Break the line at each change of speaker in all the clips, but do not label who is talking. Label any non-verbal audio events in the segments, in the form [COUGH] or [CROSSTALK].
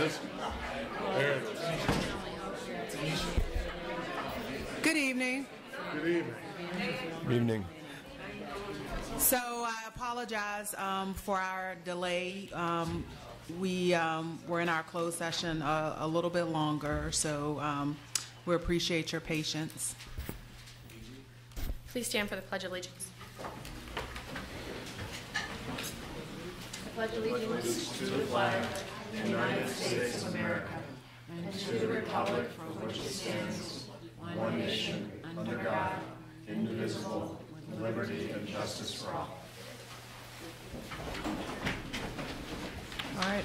Good evening.
Good evening.
Good evening.
So I apologize um, for our delay. Um, we um, were in our closed session a, a little bit longer, so um, we appreciate your patience.
Please stand for the Pledge of Allegiance. I pledge of allegiance to the flag of the United States of America and to the republic for which it stands, one nation, under God, indivisible, with liberty and justice for all.
All right.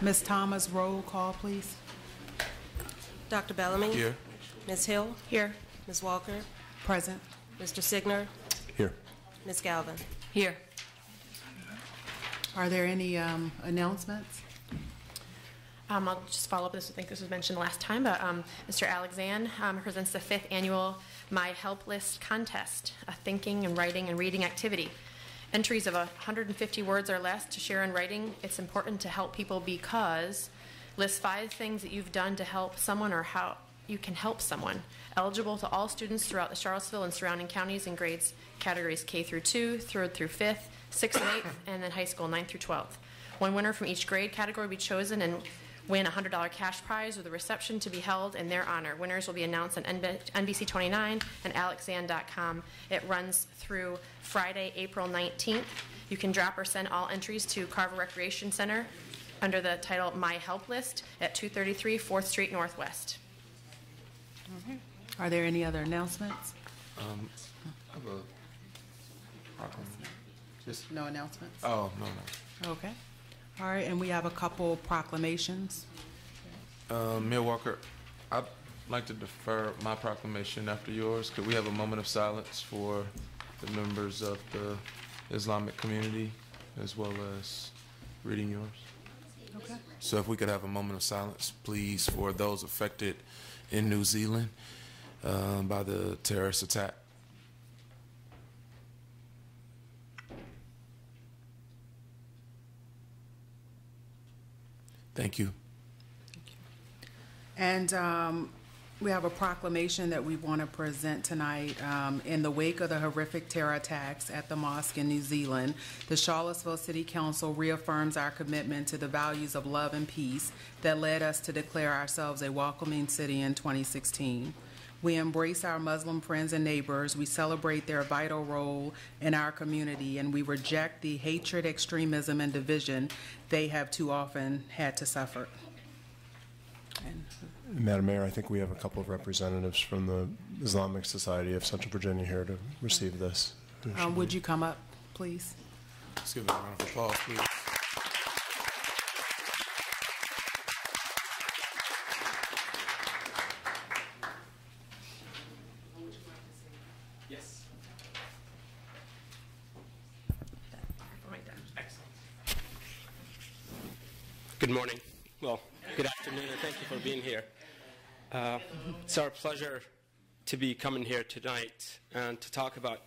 Ms. Thomas, roll call, please.
Dr. Bellamy?
Here.
Ms. Hill?
Here.
Ms. Walker?
Present.
Mr. Signer?
Here.
Ms. Galvin?
Here.
Are there any um, announcements?
Um, I'll just follow up this. I think this was mentioned last time, but um, Mr. Alexand um, presents the fifth annual My Help List contest, a thinking and writing and reading activity. Entries of 150 words or less to share in writing. It's important to help people because list five things that you've done to help someone or how you can help someone. Eligible to all students throughout the Charlottesville and surrounding counties in grades categories K through 2, 3rd through 5th, 6th and 8th, and then high school 9th through 12th. One winner from each grade category will be chosen and win a $100 cash prize with a reception to be held in their honor. Winners will be announced on NBC 29 and alexand.com. It runs through Friday, April 19th. You can drop or send all entries to Carver Recreation Center under the title My Help List at 233 4th Street Northwest. Okay.
Are there any other announcements?
Um, I have a problem. Just,
No announcements?
oh, no, no.
Okay. All right, and we have a couple proclamations.
Uh, Mayor Walker, I'd like to defer my proclamation after yours. Could we have a moment of silence for the members of the Islamic community as well as reading yours?
Okay.
So if we could have a moment of silence, please, for those affected in New Zealand um, by the terrorist attack. Thank you.
And um, we have a proclamation that we want to present tonight. Um, in the wake of the horrific terror attacks at the mosque in New Zealand, the Charlottesville City Council reaffirms our commitment to the values of love and peace that led us to declare ourselves a welcoming city in 2016. We embrace our Muslim friends and neighbors. We celebrate their vital role in our community, and we reject the hatred, extremism, and division they have too often had to suffer. And
Madam Mayor, I think we have a couple of representatives from the Islamic Society of Central Virginia here to receive this.
Um, would you come up, please?
Let's give them a round of applause, please.
Good morning. Well, good afternoon, and thank you for being here. Uh, it's our pleasure to be coming here tonight and to talk about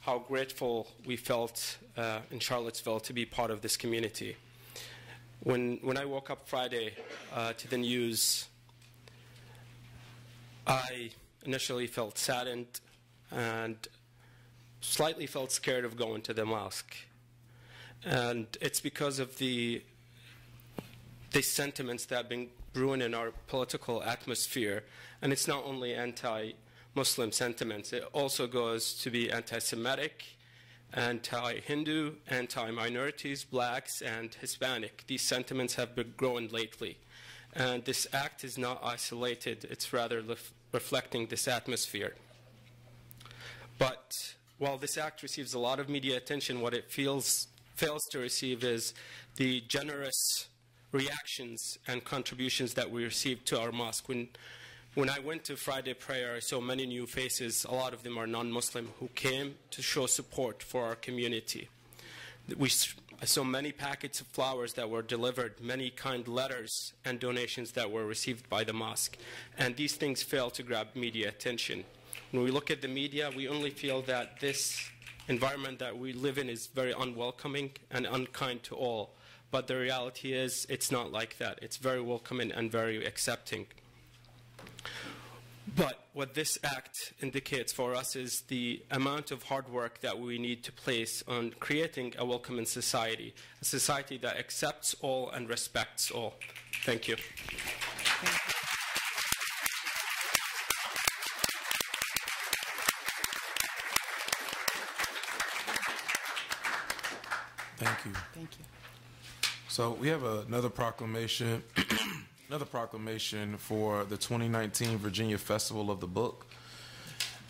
how grateful we felt uh, in Charlottesville to be part of this community. When, when I woke up Friday uh, to the news, I initially felt saddened and slightly felt scared of going to the mosque. And it's because of the the sentiments that have been brewing in our political atmosphere. And it's not only anti Muslim sentiments, it also goes to be anti Semitic, anti Hindu, anti minorities, blacks, and Hispanic. These sentiments have been growing lately. And this act is not isolated, it's rather lef- reflecting this atmosphere. But while this act receives a lot of media attention, what it feels, fails to receive is the generous reactions and contributions that we received to our mosque. When, when I went to Friday prayer, I saw many new faces. A lot of them are non Muslim who came to show support for our community. We, I saw many packets of flowers that were delivered, many kind letters and donations that were received by the mosque. And these things fail to grab media attention. When we look at the media, we only feel that this environment that we live in is very unwelcoming and unkind to all but the reality is it's not like that. It's very welcoming and very accepting. But what this act indicates for us is the amount of hard work that we need to place on creating a welcoming society, a society that accepts all and respects all. Thank you.
Thank you.
Thank you.
So we have another proclamation, [CLEARS THROAT] another proclamation for the 2019 Virginia Festival of the Book.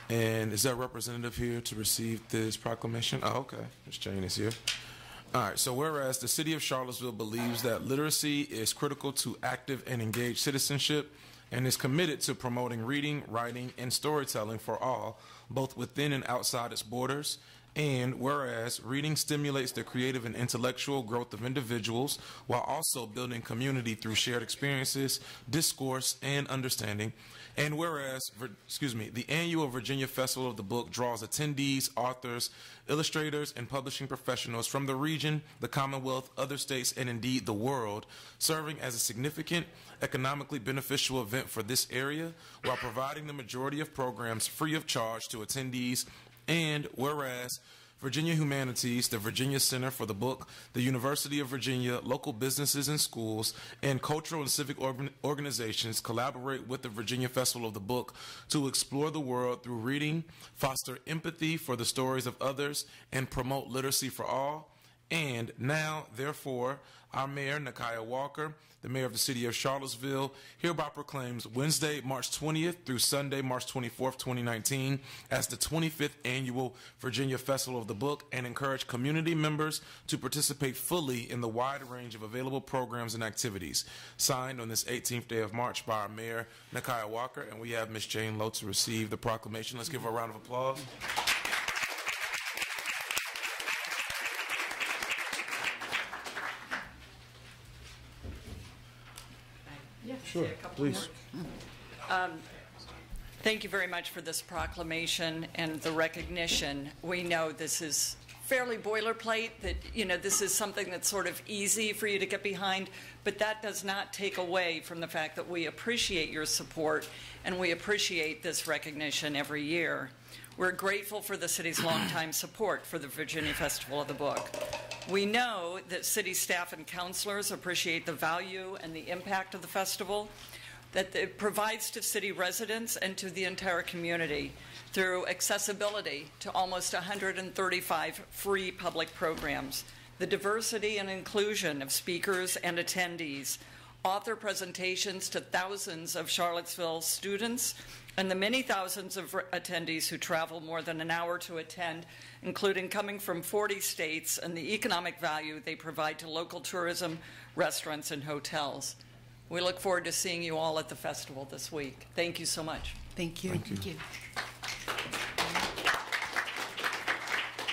And is a representative here to receive this proclamation? Oh, okay. Ms. Jane is here. All right. So whereas the city of Charlottesville believes that literacy is critical to active and engaged citizenship and is committed to promoting reading, writing, and storytelling for all, both within and outside its borders, and whereas reading stimulates the creative and intellectual growth of individuals while also building community through shared experiences, discourse, and understanding. And whereas, excuse me, the annual Virginia Festival of the Book draws attendees, authors, illustrators, and publishing professionals from the region, the Commonwealth, other states, and indeed the world, serving as a significant economically beneficial event for this area while providing the majority of programs free of charge to attendees and whereas Virginia Humanities, the Virginia Center for the Book, the University of Virginia, local businesses and schools, and cultural and civic organizations collaborate with the Virginia Festival of the Book to explore the world through reading, foster empathy for the stories of others, and promote literacy for all. And now, therefore, our mayor, Nikuyah Walker, the mayor of the city of Charlottesville, hereby proclaims Wednesday, March 20th through Sunday, March 24th, 2019, as the 25th annual Virginia Festival of the Book and encourage community members to participate fully in the wide range of available programs and activities. Signed on this 18th day of March by our mayor, Nikuyah Walker, and we have Ms. Jane Kulow to receive the proclamation. Let's give her a round of applause.
Sure, please.
Um, thank you very much for this proclamation and the recognition. We know this is fairly boilerplate, that, you know, this is something that's sort of easy for you to get behind, but that does not take away from the fact that we appreciate your support and we appreciate this recognition every year. We're grateful for the city's longtime support for the Virginia Festival of the Book. We know that city staff and councilors appreciate the value and the impact of the festival that it provides to city residents and to the entire community through accessibility to almost 135 free public programs, the diversity and inclusion of speakers and attendees, author presentations to thousands of Charlottesville students, and the many thousands of attendees who travel more than an hour to attend, including coming from 40 states, and the economic value they provide to local tourism, restaurants, and hotels. We look forward to seeing you all at the festival this week. Thank you so much.
Thank you.
Thank you.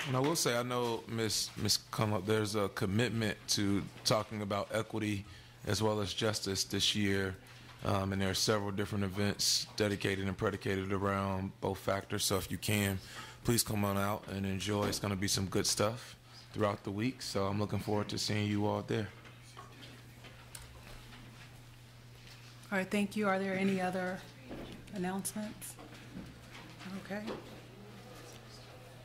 And I will say, I know, Ms. Ms. Cunliffe, there's a commitment to talking about equity as well as justice this year. Um, and there are several different events dedicated and predicated around both factors. So if you can, please come on out and enjoy. It's going to be some good stuff throughout the week. So I'm looking forward to seeing you all there.
All right, thank you. Are there any other announcements? Okay.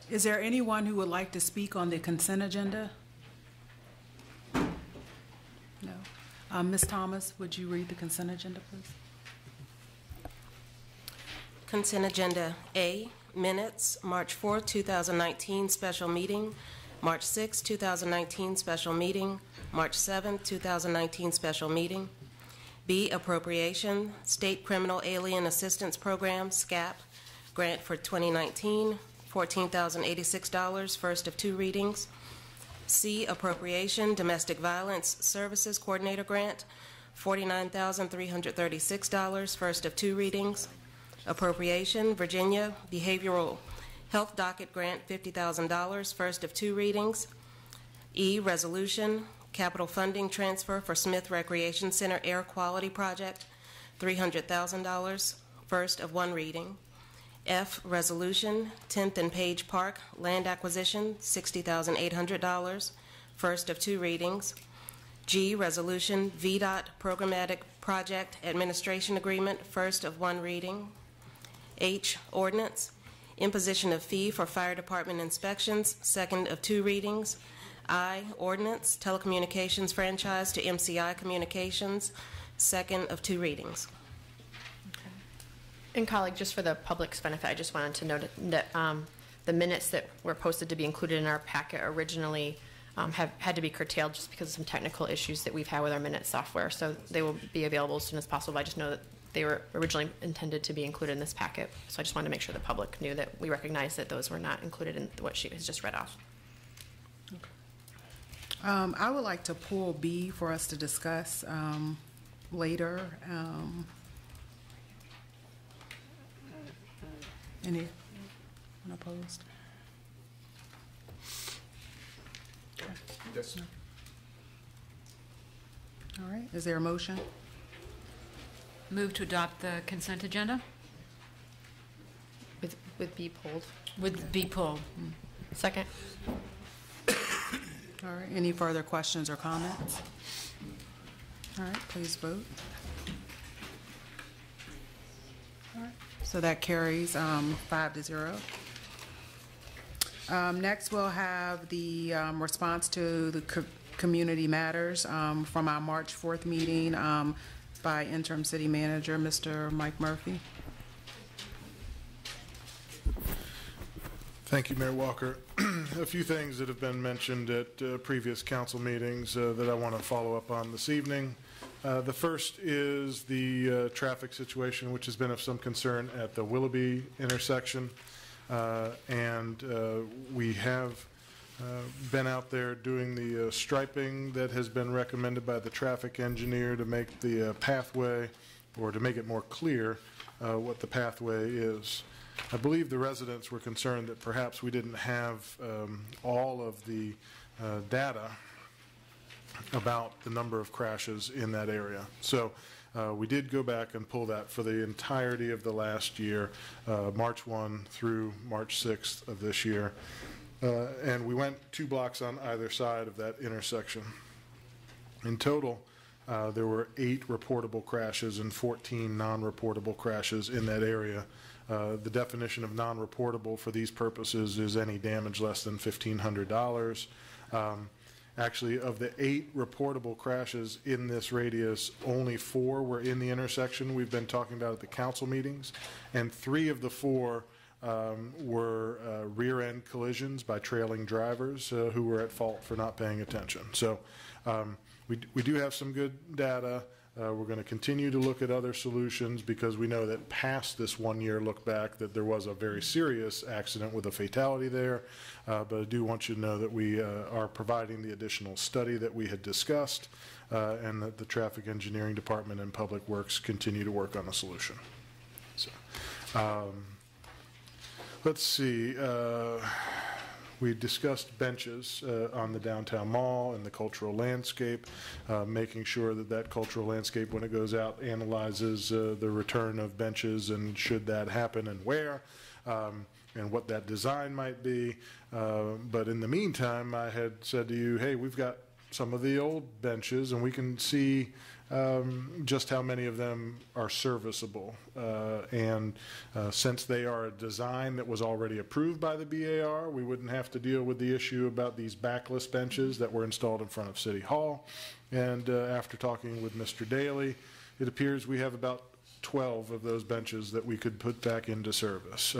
Is there anyone who would like to speak on the consent agenda? No. Um, Ms. Thomas, would you read the consent agenda, please?
Consent Agenda A, Minutes, March 4th, 2019, Special Meeting, March 6, 2019, Special Meeting, March 7, 2019, Special Meeting. B, Appropriation, State Criminal Alien Assistance Program, SCAP, Grant for 2019, $14,086, first of two readings. C, Appropriation, Domestic Violence Services Coordinator Grant, $49,336, first of two readings. Appropriation, Virginia Behavioral Health Docket Grant, $50,000, first of two readings. E, Resolution, Capital Funding Transfer for Smith Recreation Center Air Quality Project, $300,000, first of one reading. F, Resolution, 10th and Page Park Land Acquisition, $60,800, first of two readings. G, Resolution VDOT Programmatic Project Administration Agreement, first of one reading. H, Ordinance, Imposition of Fee for Fire Department Inspections, second of two readings. I, Ordinance, Telecommunications Franchise to MCI Communications, second of two readings.
And colleague, just for the public's benefit, I just wanted to note that um, the minutes that were posted to be included in our packet originally um, have had to be curtailed just because of some technical issues that we've had with our minute software. So they will be available as soon as possible. I just know that they were originally intended to be included in this packet. So I just wanted to make sure the public knew that we recognize that those were not included in what she has just read off.
Um, I would like to pull B for us to discuss um, later. Um, Any unopposed?
Yes.
All right, is there a motion?
Move to adopt the consent agenda
With, with B pulled.
with B pulled.
Second.
All right, any further questions or comments? All right, please vote. All right, So that carries um, five to zero. Um, Next, we'll have the um, response to the co- community matters um, from our March 4th meeting um, by interim city manager, Mr. Mike Murphy.
Thank you, Mayor Walker. [CLEARS THROAT] A few things that have been mentioned at uh, previous council meetings uh, that I want to follow up on this evening. Uh, The first is the uh, traffic situation, which has been of some concern at the Willoughby intersection. Uh, And uh, we have uh, been out there doing the striping that has been recommended by the traffic engineer to make the pathway, or to make it more clear what the pathway is. I believe the residents were concerned that perhaps we didn't have um, all of the data about the number of crashes in that area. So uh, we did go back and pull that for the entirety of the last year, uh, March 1 through March 6th of this year. Uh, And we went two blocks on either side of that intersection. In total, uh, there were eight reportable crashes and 14 non-reportable crashes in that area. Uh, The definition of non-reportable for these purposes is any damage less than $1,500. Um, Actually, of the eight reportable crashes in this radius, only four were in the intersection we've been talking about at the council meetings, and three of the four um, were uh, rear-end collisions by trailing drivers uh, who were at fault for not paying attention. So um, we we do have some good data. Uh, We're going to continue to look at other solutions because we know that past this one-year look back, that there was a very serious accident with a fatality there. Uh, But I do want you to know that we uh, are providing the additional study that we had discussed uh, and that the Traffic Engineering Department and Public Works continue to work on a solution. So, um, Let's see, uh, we discussed benches uh, on the downtown mall and the cultural landscape, uh, making sure that that cultural landscape, when it goes out, analyzes uh, the return of benches and should that happen and where, um, and what that design might be. Uh, But in the meantime, I had said to you, hey, we've got some of the old benches, and we can see um, just how many of them are serviceable. Uh, and uh, since they are a design that was already approved by the BAR, we wouldn't have to deal with the issue about these backless benches that were installed in front of City Hall. And uh, after talking with Mr. Daly, it appears we have about 12 of those benches that we could put back into service.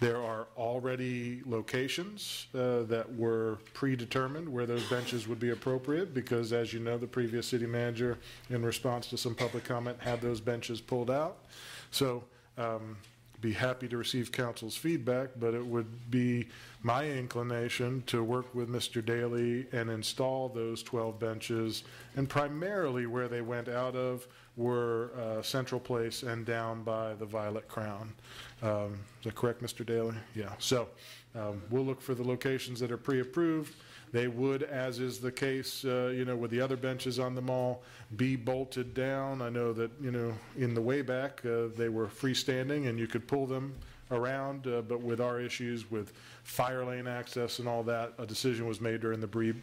There are already locations uh, that were predetermined where those benches would be appropriate, because as you know, the previous city manager, in response to some public comment, had those benches pulled out. So um, be happy to receive council's feedback, but it would be my inclination to work with Mr. Daly and install those 12 benches, and primarily where they went out of were uh, Central Place and down by the Violet Crown. Um, Is that correct, Mr. Daly? Yeah, so um, we'll look for the locations that are pre-approved. They would, as is the case, uh, you know, with the other benches on the mall, be bolted down. I know that, you know, in the way back, uh, they were freestanding and you could pull them around, uh, but with our issues with fire lane access and all that, a decision was made during the Bree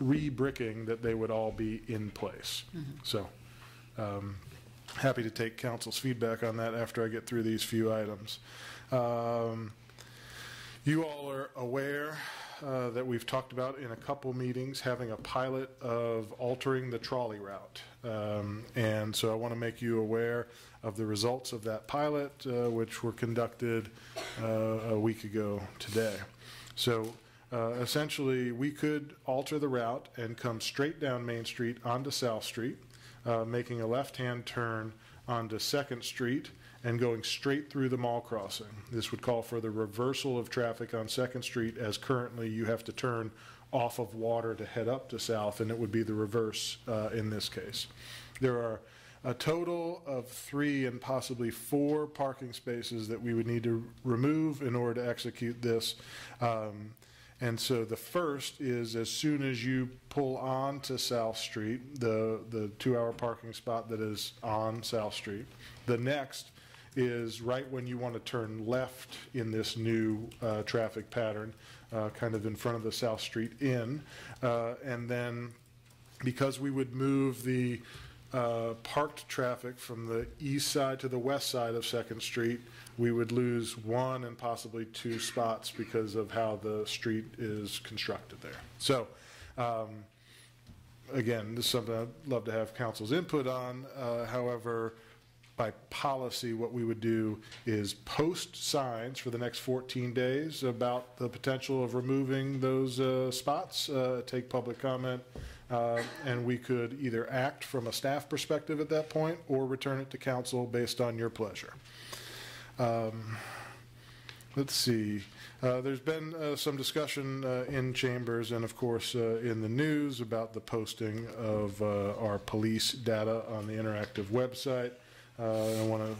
re-bricking, that they would all be in place. So, um, happy to take council's feedback on that after I get through these few items. Um, you all are aware uh, that we've talked about in a couple meetings having a pilot of altering the trolley route. Um, and so I want to make you aware of the results of that pilot, uh, which were conducted uh, a week ago today. So uh, essentially, we could alter the route and come straight down Main Street onto South Street, uh, making a left-hand turn onto Second Street and going straight through the mall crossing. This would call for the reversal of traffic on Second Street, as currently you have to turn off of Water to head up to South, and it would be the reverse uh, in this case. There are a total of three and possibly four parking spaces that we would need to remove in order to execute this. Um, and so the first is as soon as you pull on to South Street, the, the two-hour parking spot that is on South Street. The next is right when you want to turn left in this new uh, traffic pattern, uh, kind of in front of the South Street Inn. Uh, and then because we would move the uh, parked traffic from the east side to the west side of Second Street, we would lose one and possibly two spots because of how the street is constructed there. So, um, again, this is something I'd love to have council's input on. Uh, however, by policy, what we would do is post signs for the next 14 days about the potential of removing those uh, spots, uh, take public comment, uh, and we could either act from a staff perspective at that point or return it to council based on your pleasure. Um, Let's see. Uh, There's been uh, some discussion uh, in chambers and, of course, uh, in the news about the posting of uh, our police data on the interactive website. Uh, I want to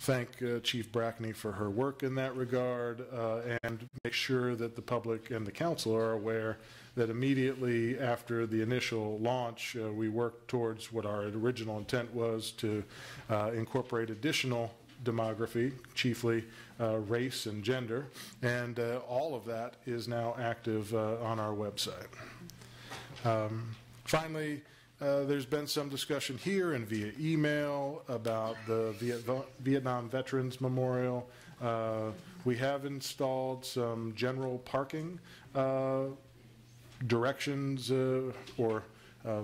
thank uh, Chief Brackney for her work in that regard uh, and make sure that the public and the council are aware that immediately after the initial launch, uh, we worked towards what our original intent was to uh, incorporate additional demography, chiefly uh, race and gender, and all of that is now active on our website. Um, Finally, uh, there's been some discussion here and via email about the Viet- Vietnam Veterans Memorial. Uh, We have installed some general parking uh, directions uh, or uh,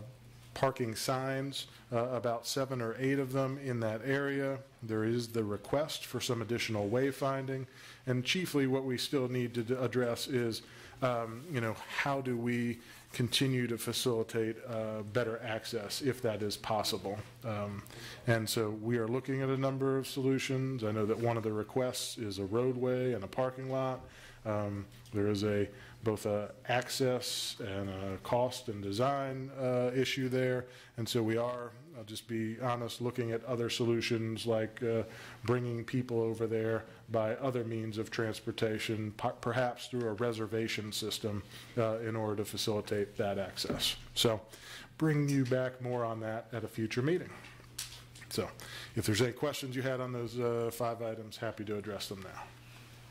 parking signs, about seven or eight of them in that area. There is the request for some additional wayfinding, and chiefly what we still need to address is, um, you know, how do we continue to facilitate uh, better access if that is possible? Um, And so we are looking at a number of solutions. I know that one of the requests is a roadway and a parking lot. Um, There is a, both a access and a cost and design uh, issue there. And so we are, I'll just be honest, looking at other solutions like uh, bringing people over there by other means of transportation, perhaps through a reservation system uh, in order to facilitate that access. So bring you back more on that at a future meeting. So if there's any questions you had on those uh, five items, happy to address them now.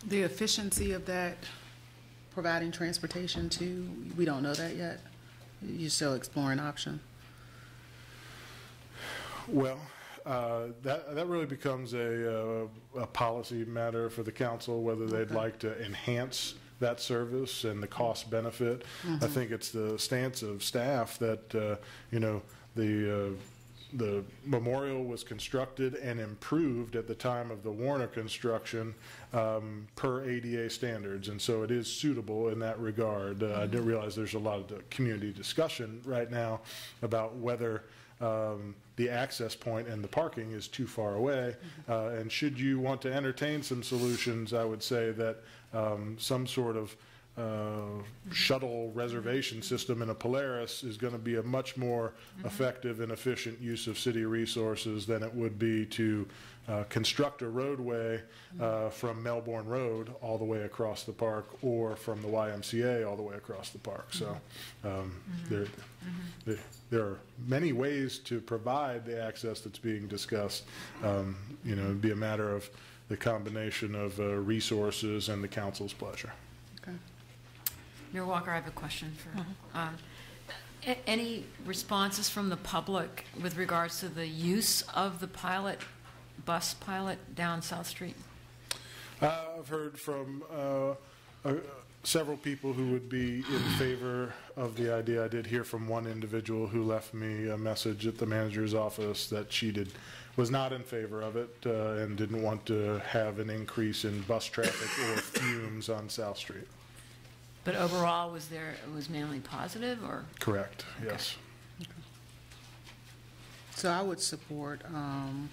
The efficiency of that, providing transportation to, we don't know that yet? You're still exploring option?
Well, uh, that, that really becomes a, uh, a policy matter for the council, whether they'd
Okay.
like to enhance that service and the cost benefit. I think it's the stance of staff that, uh, you know, the, uh, the memorial was constructed and improved at the time of the Warner construction um, per ADA standards, and so it is suitable in that regard. Uh, I didn't realize there's a lot of community discussion right now about whether um, the access point and the parking is too far away. Uh, And should you want to entertain some solutions, I would say that um, some sort of uh, shuttle reservation system in a Polaris is going to be a much more effective and efficient use of city resources than it would be to uh, construct a roadway uh, from Melbourne Road all the way across the park or from the YMCA all the way across the park. So um, there, there- there are many ways to provide the access that's being discussed. Um, You know, it'd be a matter of the combination of uh, resources and the council's pleasure.
Okay.
Mayor Walker, I have a question for, um, Any responses from the public with regards to the use of the pilot, bus pilot down South Street?
Uh, I've heard from uh, uh, several people who would be in favor of the idea. I did hear from one individual who left me a message at the manager's office that she did, was not in favor of it uh, and didn't want to have an increase in bus traffic or [LAUGHS] fumes on South Street.
But overall, was there, it was mainly positive, or?
Correct, yes. Okay.
So I would support um,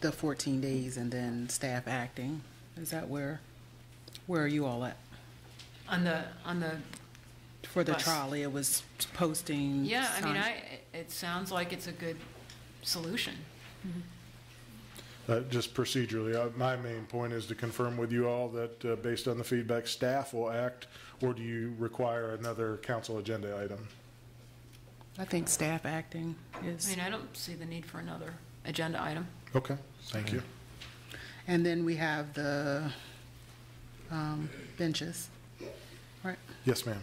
the 14 days and then staff acting. Is that where, where are you all at?
On the, on the,
For the
Bus.
trolley, it was posting.
yeah, I mean,
sign-
I, it sounds like it's a good solution.
Uh, Just procedurally, uh, my main point is to confirm with you all that, uh, based on the feedback, staff will act, or do you require another council agenda item?
I think staff acting is
I
is,
mean, I don't see the need for another agenda item.
Okay, thank you.
and then we have the um, benches, right?
Yes, ma'am.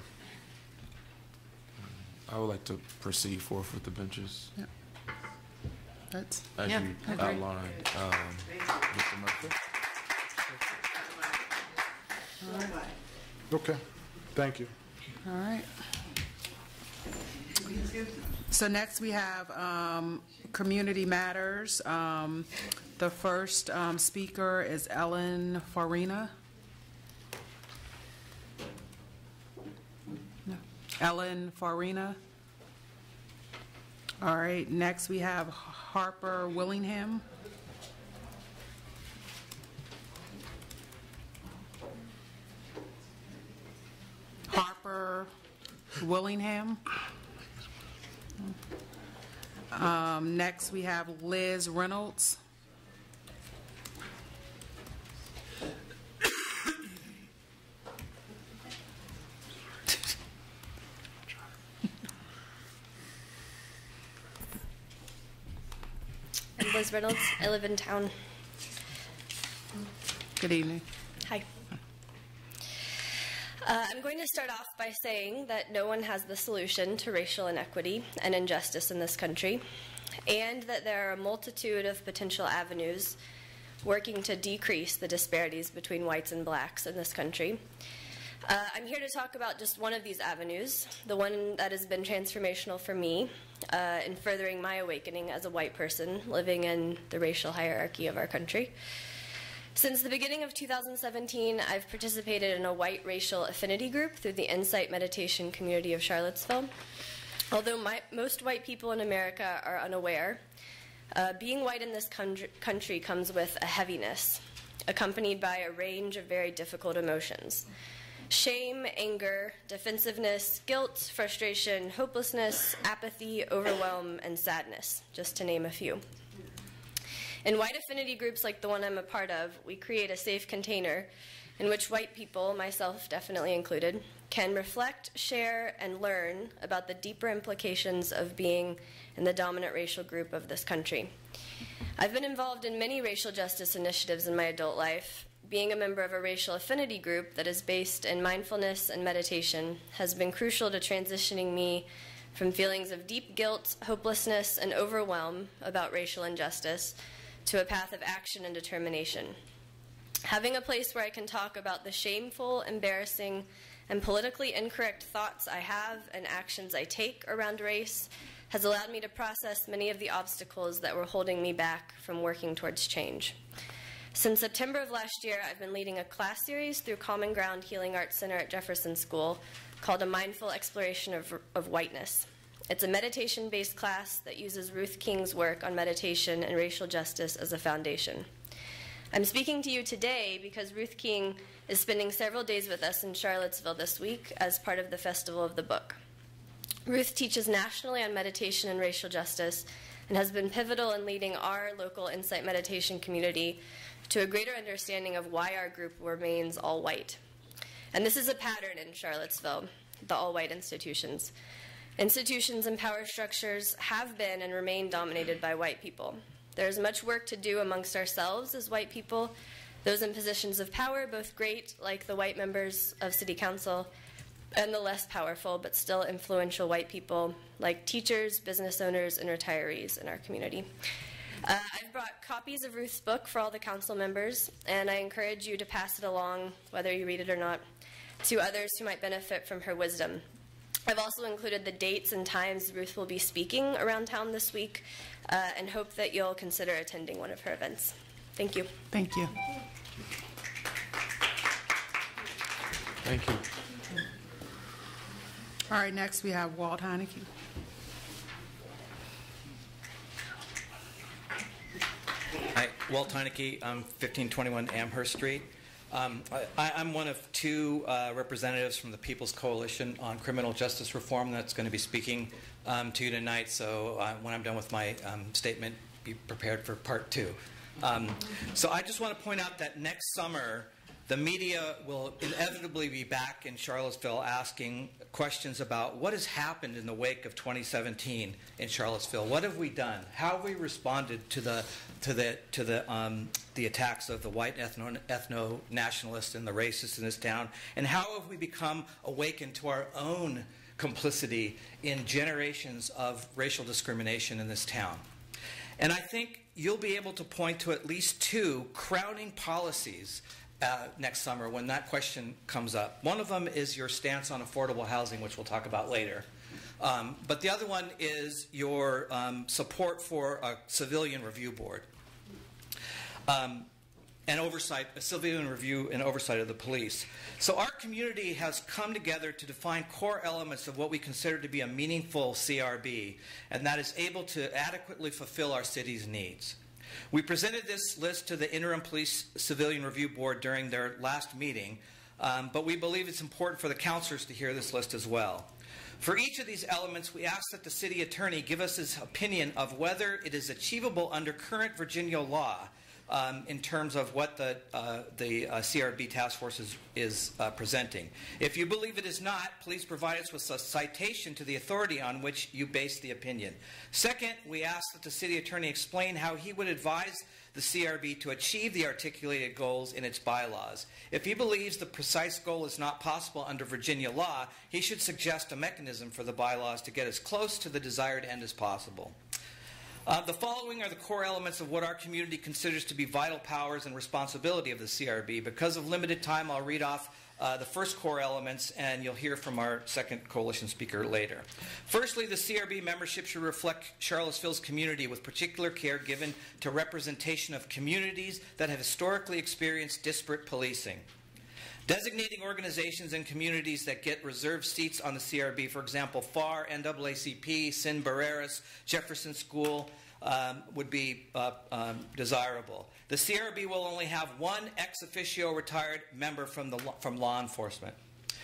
I would like to proceed forth with the benches
That's,
as
Yeah,
you
I agree.
outlined, um, Mr. Murphy.
Okay, thank you.
all right. So next we have um, Community Matters. Um, The first um, speaker is Ellen Farina. Ellen Farina. All right, next we have Harper Willingham. Harper Willingham. Um, Next, we have Liz Reynolds.
I'm Liz Reynolds. I live in town.
Good evening.
Hi. Uh, I'm going to start off by saying that no one has the solution to racial inequity and injustice in this country, and that there are a multitude of potential avenues working to decrease the disparities between whites and blacks in this country. Uh, I'm here to talk about just one of these avenues, the one that has been transformational for me uh, in furthering my awakening as a white person living in the racial hierarchy of our country. Since the beginning of 2017, I've participated in a white racial affinity group through the Insight Meditation community of Charlottesville. Although my, most white people in America are unaware, uh, being white in this country, country comes with a heaviness, accompanied by a range of very difficult emotions shame, anger, defensiveness, guilt, frustration, hopelessness, apathy, overwhelm, and sadness, just to name a few. In white affinity groups like the one I'm a part of, we create a safe container in which white people, myself definitely included, can reflect, share, and learn about the deeper implications of being in the dominant racial group of this country. I've been involved in many racial justice initiatives in my adult life. Being a member of a racial affinity group that is based in mindfulness and meditation has been crucial to transitioning me from feelings of deep guilt, hopelessness, and overwhelm about racial injustice to a path of action and determination. Having a place where I can talk about the shameful, embarrassing, and politically incorrect thoughts I have and actions I take around race has allowed me to process many of the obstacles that were holding me back from working towards change. Since September of last year, I've been leading a class series through Common Ground Healing Arts Center at Jefferson School called A Mindful Exploration of, of Whiteness. It's a meditation based class that uses Ruth King's work on meditation and racial justice as a foundation. I'm speaking to you today because Ruth King is spending several days with us in Charlottesville this week as part of the Festival of the Book. Ruth teaches nationally on meditation and racial justice and has been pivotal in leading our local Insight Meditation community to a greater understanding of why our group remains all white. And this is a pattern in Charlottesville, the all white institutions. Institutions and power structures have been and remain dominated by white people. There is much work to do amongst ourselves as white people, those in positions of power, both great, like the white members of City Council, and the less powerful but still influential white people like teachers, business owners, and retirees in our community. Uh, I've brought copies of Ruth's book for all the council members, and I encourage you to pass it along, whether you read it or not, to others who might benefit from her wisdom. I've also included the dates and times Ruth will be speaking around town this week, uh, and hope that you'll consider attending one of her events. Thank you.
Thank you.
Thank you.
All right, next we have Walt Heinecke.
Hi, Walt Heinecke, I'm 1521 Amherst Street. Um, I, I'm one of two uh, representatives from the People's Coalition on Criminal Justice Reform that's going to be speaking um, to you tonight. So uh, when I'm done with my um, statement, be prepared for part two. Um, so I just want to point out that next summer, the media will inevitably be back in Charlottesville asking questions about what has happened in the wake of 2017 in Charlottesville. What have we done? How have we responded to the to the to the um, the attacks of the white ethno ethno nationalists and the racists in this town? And how have we become awakened to our own complicity in generations of racial discrimination in this town? And I think you'll be able to point to at least two crowning policies uh, next summer when that question comes up. One of them is your stance on affordable housing, which we'll talk about later. Um, but the other one is your um, support for a civilian review board. Um, and oversight, a civilian review and oversight of the police. So our community has come together to define core elements of what we consider to be a meaningful CRB, and that is able to adequately fulfill our city's needs. We presented this list to the Interim Police Civilian Review Board during their last meeting, um, but we believe it's important for the councilors to hear this list as well. For each of these elements, we ask that the city attorney give us his opinion of whether it is achievable under current Virginia law um, in terms of what the, uh, the uh, CRB task force is, is uh, presenting. If you believe it is not, please provide us with a citation to the authority on which you base the opinion. Second, we ask that the city attorney explain how he would advise the CRB to achieve the articulated goals in its bylaws. If he believes the precise goal is not possible under Virginia law, he should suggest a mechanism for the bylaws to get as close to the desired end as possible. Uh, the following are the core elements of what our community considers to be vital powers and responsibility of the CRB. Because of limited time, I'll read off uh, the first core elements, and you'll hear from our second coalition speaker later. Firstly, the CRB membership should reflect Charlottesville's community with particular care given to representation of communities that have historically experienced disparate policing. Designating organizations and communities that get reserved seats on the CRB, for example, PHAR, NAACP, Sin Barreras, Jefferson School, um, would be uh, um, desirable. The CRB will only have one ex officio retired member from, the, from law enforcement.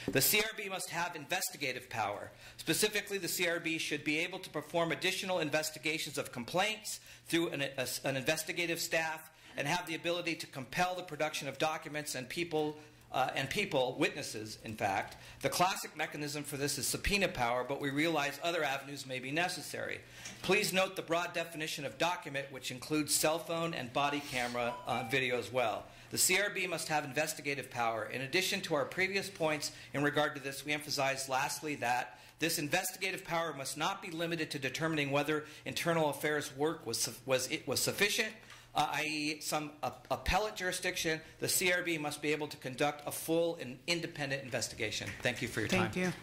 The CRB must have investigative power. Specifically, the CRB should be able to perform additional investigations of complaints through an, a, an investigative staff and have the ability to compel the production of documents and people uh, and people, witnesses, in fact. The classic mechanism for this is subpoena power, but we realize other avenues may be necessary. Please note the broad definition of document, which includes cell phone and body camera uh, video as well. The CRB must have investigative power. In addition to our previous points in regard to this, we emphasize lastly that this investigative power must not be limited to determining whether internal affairs work was, was, it was sufficient uh, i.e., some uh, appellate jurisdiction, the CRB must be able to conduct a full and independent investigation. Thank you for your
Thank
time.
Thank you.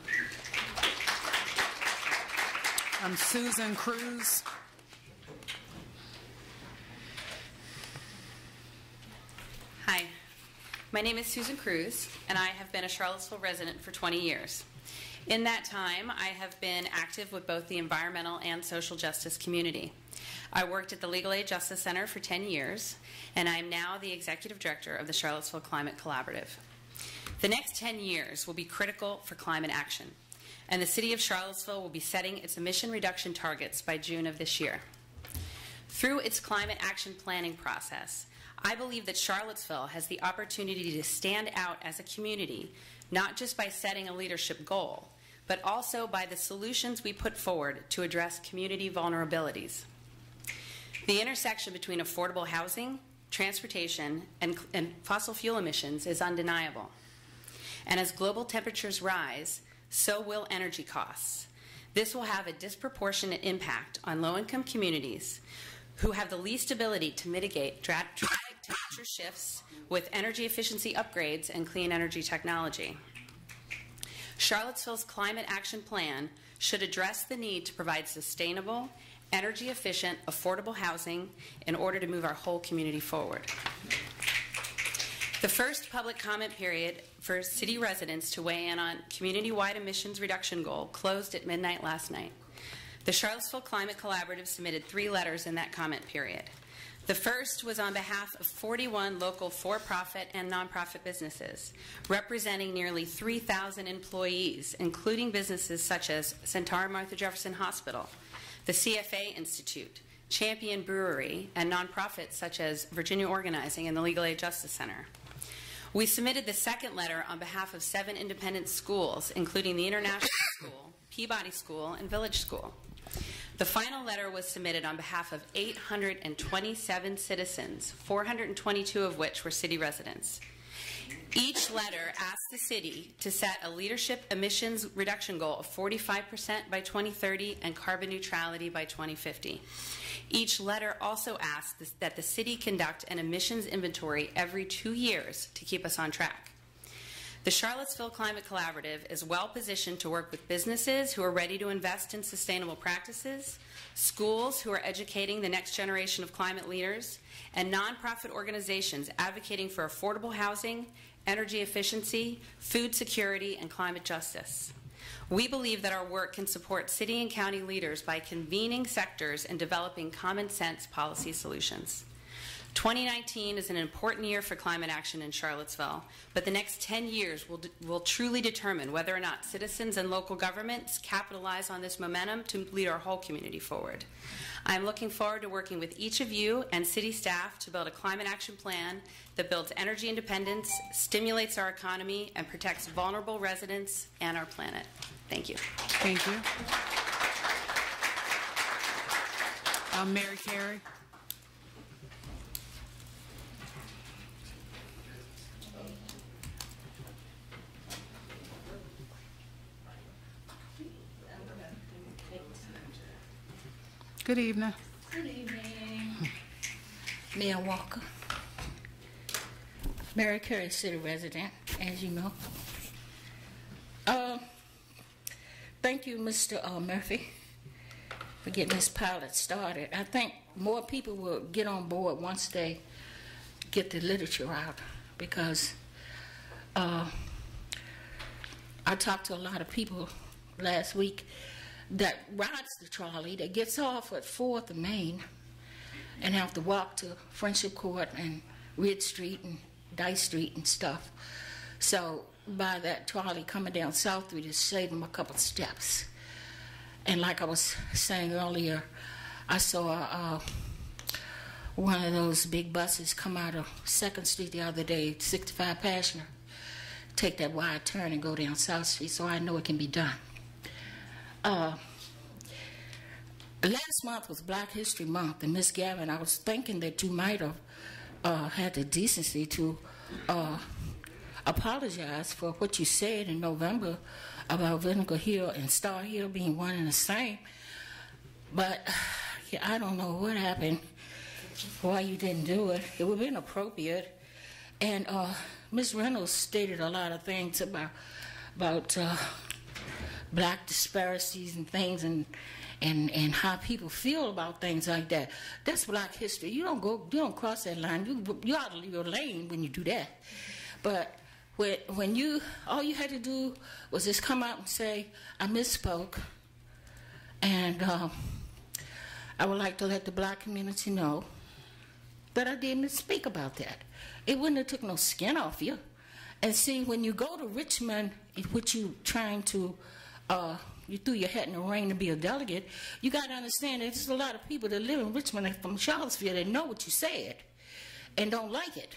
I'm Susan Cruz.
Hi, my name is Susan Cruz, and I have been a Charlottesville resident for 20 years. In that time, I have been active with both the environmental and social justice community. I worked at the Legal Aid Justice Center for 10 years, and I am now the executive director of the Charlottesville Climate Collaborative. The next 10 years will be critical for climate action, and the City of Charlottesville will be setting its emission reduction targets by June of this year. Through its climate action planning process, I believe that Charlottesville has the opportunity to stand out as a community, not just by setting a leadership goal, but also by the solutions we put forward to address community vulnerabilities. The intersection between affordable housing, transportation, and, and, fossil fuel emissions is undeniable. And as global temperatures rise,
so will energy costs. This will have a disproportionate impact on low income communities who have the least ability to mitigate dra- dramatic temperature shifts with energy efficiency upgrades and clean energy technology. Charlottesville's Climate Action Plan should address the need to provide sustainable, energy efficient, affordable housing in order to move our whole community forward. The first public comment period for city residents to weigh in on community wide emissions reduction goal closed at midnight last night. The Charlottesville Climate Collaborative submitted three letters in that comment period. The first was on behalf of 41 local for profit and nonprofit businesses, representing nearly 3,000 employees, including businesses such as Sentara Martha Jefferson Hospital, the CFA Institute, Champion Brewery, and nonprofits such as Virginia Organizing and the Legal Aid Justice Center. We submitted the second letter on behalf of seven independent schools, including the International [COUGHS] School, Peabody School, and Village School. The final letter was submitted on behalf of 827 citizens, 422 of which were city residents. Each letter asked the city to set a leadership emissions reduction goal of 45% by 2030 and carbon neutrality by 2050. Each letter also this, that the city conduct an emissions inventory every two years to keep us on track. The Charlottesville Climate Collaborative is well positioned to work with businesses who are ready to invest in sustainable practices, schools who are educating the next generation of climate leaders, and nonprofit organizations advocating for affordable housing, energy efficiency, food security, and climate justice. We believe that our work can support city and county leaders by convening sectors and developing common sense policy solutions. 2019 is an important year for climate action in Charlottesville, but the next 10 years will, will truly determine whether or not citizens and local governments capitalize on this momentum to lead our whole community forward. I'm looking forward to working with each of you and city staff to build a climate action plan that builds energy independence, stimulates our economy, and protects vulnerable residents and our planet. Thank you.
Thank you. Um, Mary Carey. Good evening.
Good evening. Mayor Walker. Mary Carey City resident, as you know. Uh, thank you, Mr. Uh, Murphy, for getting this pilot started. I think more people will get on board once they get the literature out because uh, I talked to a lot of people last week that rides the trolley that gets off at 4th and Main and have to walk to Friendship Court and Ridge Street and Dice Street and stuff. So by that trolley coming down South Street, it saved them a couple steps. And like I was saying earlier, I saw uh, one of those big buses come out of Second Street the other day, 65 passenger, take that wide turn and go down South Street. So I know it can be done. Uh, last month was Black History Month, and Miss Galvin, I was thinking that you might have uh, had the decency to uh, apologize for what you said in November about Vinegar Hill and Star Hill being one and the same. But yeah, I don't know what happened, why you didn't do it. It would have been appropriate. And uh, Ms. Reynolds stated a lot of things about about uh, black disparities and things and and and how people feel about things like that. That's black history. You don't go you don't cross that line. You you out of your lane when you do that. But when when you all you had to do was just come out and say, I misspoke and um, I would like to let the black community know that I did misspeak about that. It wouldn't have took no skin off you. And see, when you go to Richmond, which you trying to uh, you threw your hat in the ring to be a delegate, you got to understand that there's a lot of people that live in Richmond and from Charlottesville that know what you said and don't like it.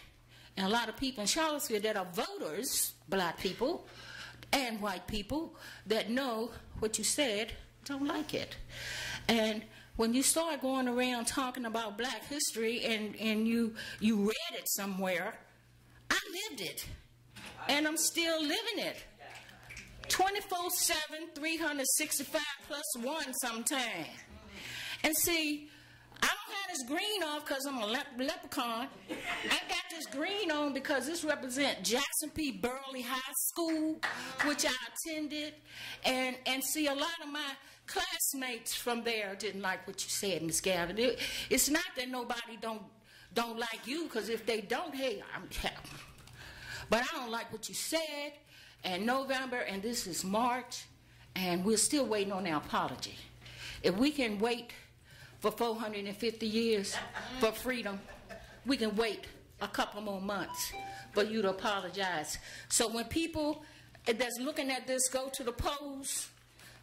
And a lot of people in Charlottesville that are voters, black people and white people, that know what you said don't like it. And when you start going around talking about black history and, and you, you read it somewhere, I lived it. And I'm still living it. 25 24 7, 365 plus one sometime. And see, I don't have this green on because I'm a lep- leprechaun. I got this green on because this represents Jackson P. Burley High School, which I attended. And, and see, a lot of my classmates from there didn't like what you said, Miss Galvin. It, it's not that nobody don't, don't like you, because if they don't, hey, I'm [LAUGHS] But I don't like what you said. And November, and this is March, and we're still waiting on our apology. If we can wait for 450 years for freedom, we can wait a couple more months for you to apologize. So when people that's looking at this go to the polls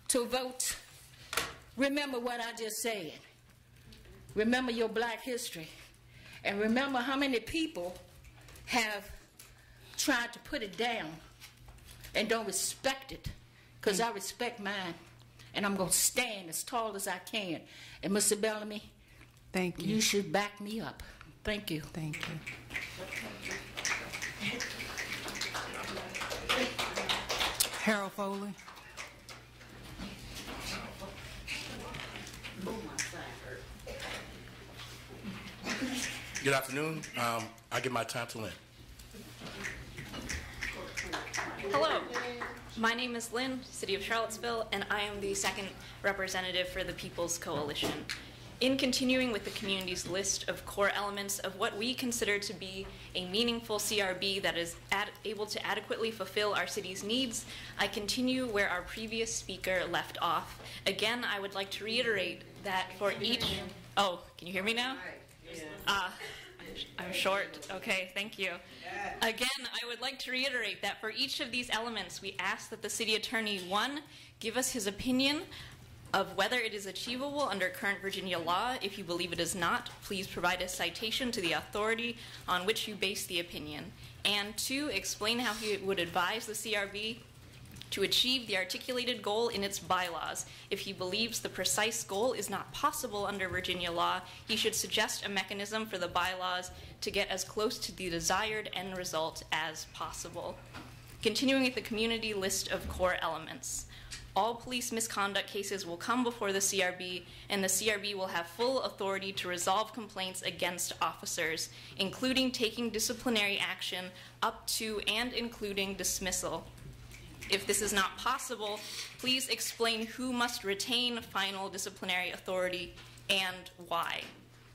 to vote, remember what I just said. Remember your black history. And remember how many people have tried to put it down and don't respect it. Because I respect mine. And I'm going to stand as tall as I can. And Mr. Bellamy,
Thank you.
you should back me up. Thank you.
Thank you. Harold Folley.
Good afternoon. Um, I give my time to Lynn.
Hello, my name is Lynn, City of Charlottesville, and I am the second representative for the People's Coalition. In continuing with the community's list of core elements of what we consider to be a meaningful CRB that is ad- able to adequately fulfill our city's needs, I continue where our previous speaker left off. Again, I would like to reiterate that for each. Oh, can you hear me now? Uh, I'm short. Okay, thank you. Again, I would like to reiterate that for each of these elements, we ask that the city attorney, one, give us his opinion of whether it is achievable under current Virginia law. If you believe it is not, please provide a citation to the authority on which you base the opinion. And two, explain how he would advise the CRB to achieve the articulated goal in its bylaws. If he believes the precise goal is not possible under Virginia law, he should suggest a mechanism for the bylaws to get as close to the desired end result as possible. Continuing with the community list of core elements. All police misconduct cases will come before the CRB, and the CRB will have full authority to resolve complaints against officers, including taking disciplinary action up to and including dismissal. If this is not possible, please explain who must retain final disciplinary authority and why.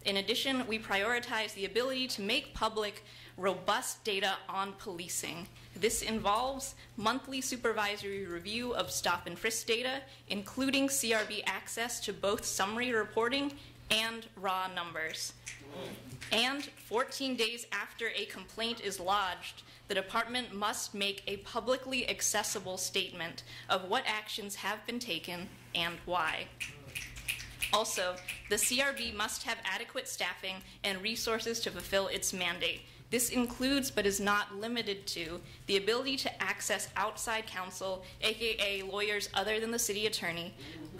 In addition, we prioritize the ability to make public robust data on policing. This involves monthly supervisory review of stop and frisk data, including CRB access to both summary reporting and raw numbers. And 14 days after a complaint is lodged, the department must make a publicly accessible statement of what actions have been taken and why. Also, the CRB must have adequate staffing and resources to fulfill its mandate. This includes, but is not limited to, the ability to access outside counsel, aka lawyers other than the city attorney,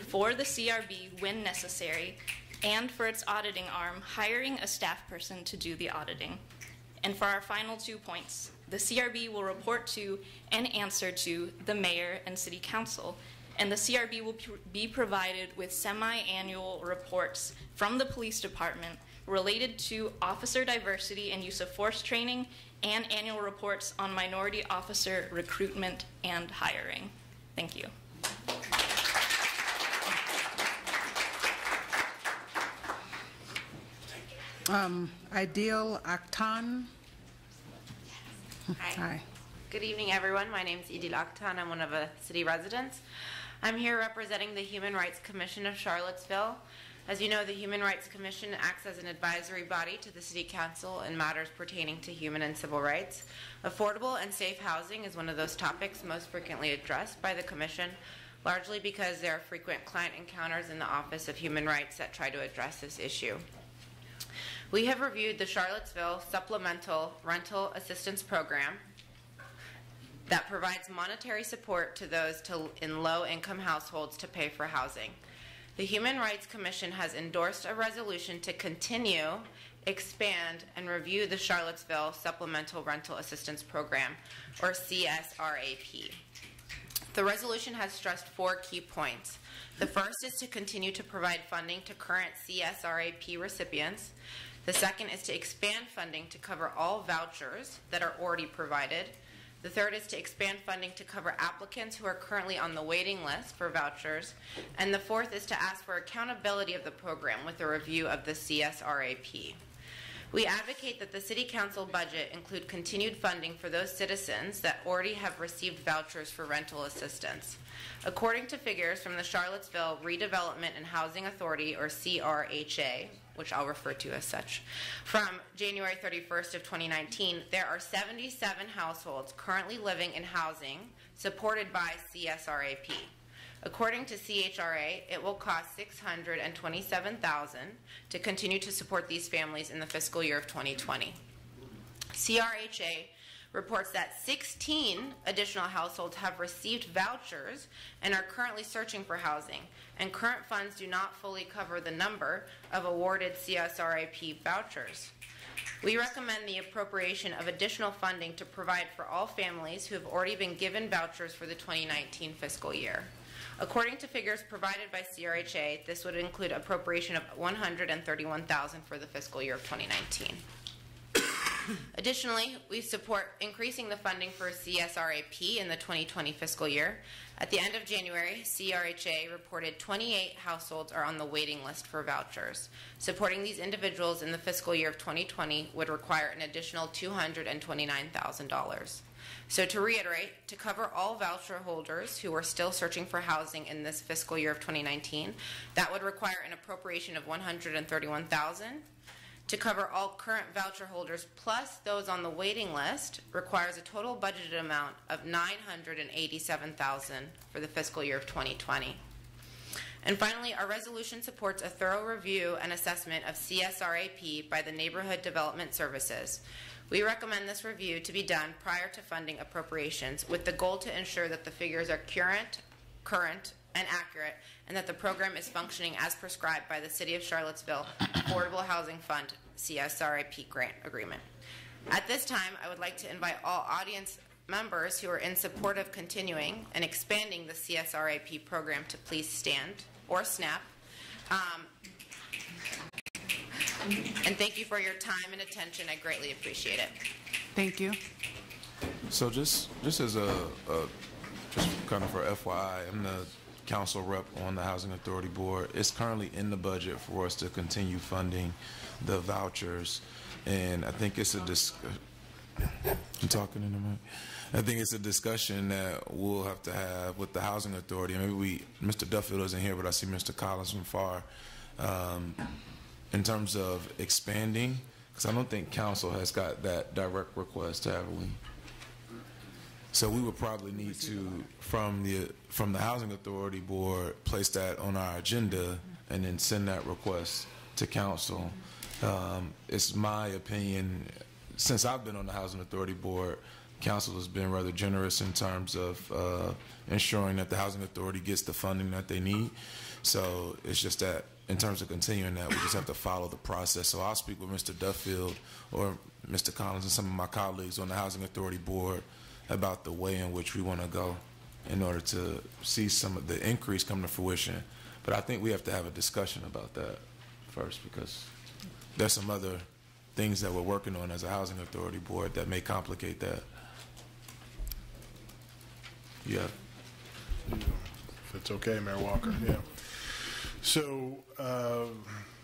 for the CRB when necessary, and for its auditing arm, hiring a staff person to do the auditing. And for our final two points, the CRB will report to and answer to the mayor and city council, and the CRB will be provided with semi-annual reports from the police department related to officer diversity and use of force training and annual reports on minority officer recruitment and hiring. Thank you.
Um, Idil Akhtan.
Hi.
Hi.
Good evening, everyone. My name is Idil Akhtan. I'm one of the city residents. I'm here representing the Human Rights Commission of Charlottesville. As you know, the Human Rights Commission acts as an advisory body to the City Council in matters pertaining to human and civil rights. Affordable and safe housing is one of those topics most frequently addressed by the Commission, largely because there are frequent client encounters in the Office of Human Rights that try to address this issue. We have reviewed the Charlottesville Supplemental Rental Assistance Program that provides monetary support to those to, in low income households to pay for housing. The Human Rights Commission has endorsed a resolution to continue, expand, and review the Charlottesville Supplemental Rental Assistance Program, or CSRAP. The resolution has stressed four key points. The first is to continue to provide funding to current CSRAP recipients. The second is to expand funding to cover all vouchers that are already provided. The third is to expand funding to cover applicants who are currently on the waiting list for vouchers. And the fourth is to ask for accountability of the program with a review of the CSRAP. We advocate that the City Council budget include continued funding for those citizens that already have received vouchers for rental assistance. According to figures from the Charlottesville Redevelopment and Housing Authority, or CRHA, which I'll refer to as such, from January 31st of 2019, there are 77 households currently living in housing supported by CSRAP. According to CHRA, it will cost 627,000 to continue to support these families in the fiscal year of 2020. CRHA reports that 16 additional households have received vouchers and are currently searching for housing, and current funds do not fully cover the number of awarded CSRAP vouchers. We recommend the appropriation of additional funding to provide for all families who have already been given vouchers for the 2019 fiscal year. According to figures provided by CRHA, this would include appropriation of 131,000 for the fiscal year of 2019. Additionally, we support increasing the funding for CSRAP in the 2020 fiscal year. At the end of January, CRHA reported 28 households are on the waiting list for vouchers. Supporting these individuals in the fiscal year of 2020 would require an additional $229,000. So to reiterate, to cover all voucher holders who are still searching for housing in this fiscal year of 2019, that would require an appropriation of 131,000. To cover all current voucher holders plus those on the waiting list requires a total budgeted amount of 987,000 for the fiscal year of 2020. And finally, our resolution supports a thorough review and assessment of CSRAP by the Neighborhood Development Services. We recommend this review to be done prior to funding appropriations with the goal to ensure that the figures are current, current, and accurate, and that the program is functioning as prescribed by the City of Charlottesville Affordable Housing Fund CSRAP grant agreement. At this time, I would like to invite all audience members who are in support of continuing and expanding the CSRAP program to please stand or snap. Um, and thank you for your time and attention. I greatly appreciate it.
Thank you.
So just just as a, a just kind of for FYI, I'm the council rep on the Housing Authority Board. It's currently in the budget for us to continue funding the vouchers, and I think it's a dis. I'm talking in a minute. I think it's a discussion that we'll have to have with the Housing Authority. Maybe we, Mr. Duffield isn't here, but I see Mr. Collins from PHAR. Um, in terms of expanding, because I don't think council has got that direct request, to have we? So we would probably need to, from the from the Housing Authority Board, place that on our agenda and then send that request to council. Um, it's my opinion, since I've been on the Housing Authority Board, council has been rather generous in terms of uh, ensuring that the Housing Authority gets the funding that they need. So it's just that in terms of continuing that, we just have to follow the process. So I'll speak with Mr. Duffield or Mr. Collins and some of my colleagues on the Housing Authority Board about the way in which we want to go in order to see some of the increase come to fruition. But I think we have to have a discussion about that first because there's some other things that we're working on as a housing authority board that may complicate that. Yeah.
If it's okay, Mayor Walker, yeah. So, uh,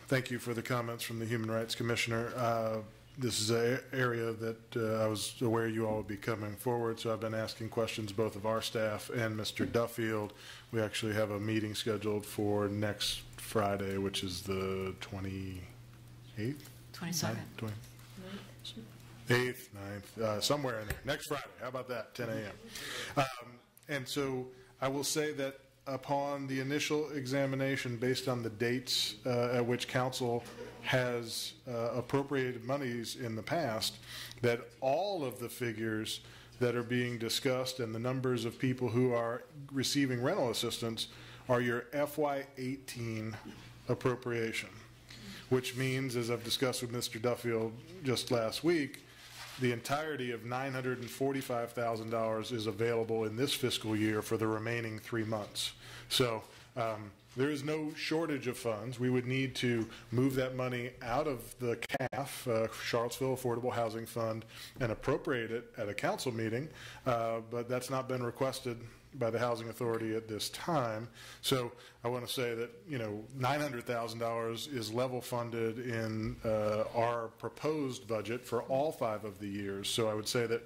thank you for the comments from the Human Rights Commissioner. Uh, This is an area that uh, I was aware you all would be coming forward, so I've been asking questions both of our staff and Mr. Duffield. We actually have a meeting scheduled for next Friday, which is the 28th?
27th.
20 8th, 9th, uh, somewhere in there. Next Friday, how about that, 10 a.m. Um, And so I will say that upon the initial examination, based on the dates uh, at which council has uh, appropriated monies in the past, that all of the figures that are being discussed and the numbers of people who are receiving rental assistance are your FY18 appropriation, which means, as I've discussed with Mr. Duffield just last week, the entirety of $945,000 is available in this fiscal year for the remaining three months. So um, there is no shortage of funds. We would need to move that money out of the CAF, uh, Charlottesville Affordable Housing Fund, and appropriate it at a council meeting, uh, but that's not been requested by the Housing Authority at this time. So I want to say that, you know, $900,000 is level funded in uh, our proposed budget for all five of the years. So I would say that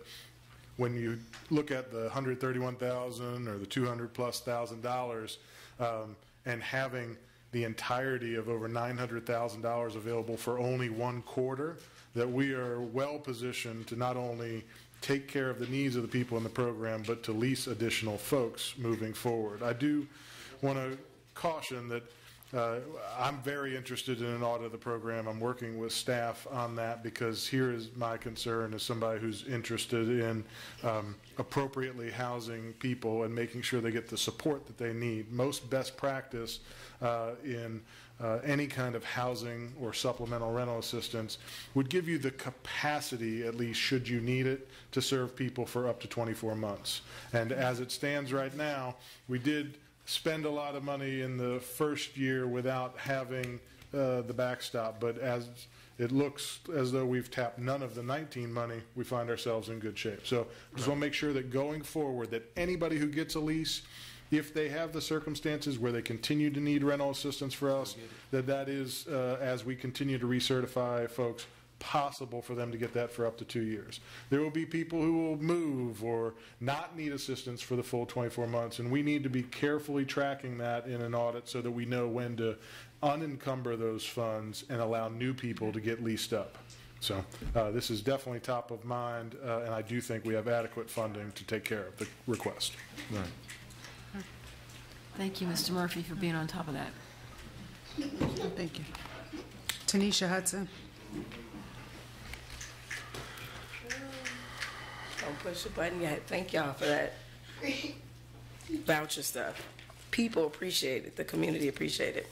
when you look at the 131,000 or the 200 plus thousand dollars, um, and having the entirety of over $900,000 available for only one quarter, that we are well positioned to not only take care of the needs of the people in the program, but to lease additional folks moving forward. I do want to caution that uh, I'm very interested in an audit of the program. I'm working with staff on that because here is my concern as somebody who's interested in um, appropriately housing people and making sure they get the support that they need. Most best practice uh, in uh, any kind of housing or supplemental rental assistance would give you the capacity, at least should you need it, to serve people for up to 24 months. And as it stands right now, we did spend a lot of money in the first year without having uh, the backstop, but as it looks as though we've tapped none of the 19 money, we find ourselves in good shape. So just want to make sure that going forward, that anybody who gets a lease, if they have the circumstances where they continue to need rental assistance for us, that that is, uh, as we continue to recertify folks, possible for them to get that for up to two years. There will be people who will move or not need assistance for the full 24 months, and we need to be carefully tracking that in an audit so that we know when to unencumber those funds and allow new people to get leased up. So uh, this is definitely top of mind, uh, and I do think we have adequate funding to take care of the request.
Thank you, Mr. Murphy, for being on top of that.
Thank you. Tanisha Hudson.
Don't push the button yet. Thank y'all for that voucher stuff. People appreciate it. The community appreciate it.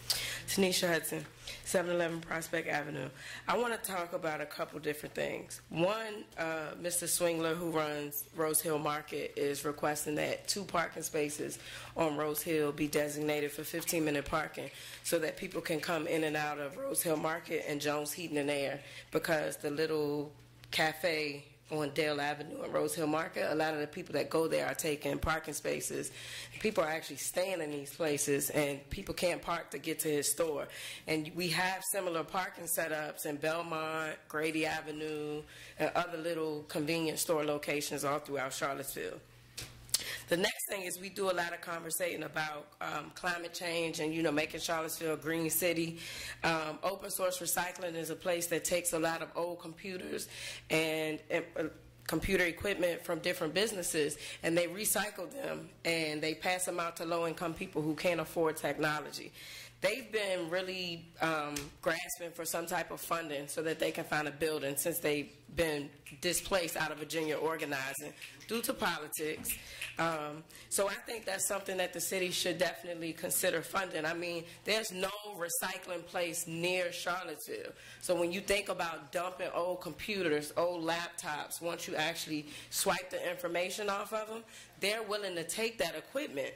Tanisha Hudson, 711 Prospect Avenue. I want to talk about a couple different things. One, uh, Mr. Swingler, who runs Rose Hill Market, is requesting that two parking spaces on Rose Hill be designated for 15-minute parking so that people can come in and out of Rose Hill Market and Jones Heating and Air because the little cafe on Dale Avenue and Rose Hill Market, a lot of the people that go there are taking parking spaces. People are actually staying in these places, and people can't park to get to his store. And we have similar parking setups in Belmont, Grady Avenue, and other little convenience store locations all throughout Charlottesville. The next thing is we do a lot of conversating about um, climate change and you know making Charlottesville a green city. Um, open source recycling is a place that takes a lot of old computers and. and uh, computer equipment from different businesses and they recycle them and they pass them out to low income people who can't afford technology they've been really um, grasping for some type of funding so that they can find a building since they've been displaced out of Virginia organizing due to politics. Um, so I think that's something that the city should definitely consider funding. I mean, there's no recycling place near Charlottesville. So when you think about dumping old computers, old laptops, once you actually swipe the information off of them, they're willing to take that equipment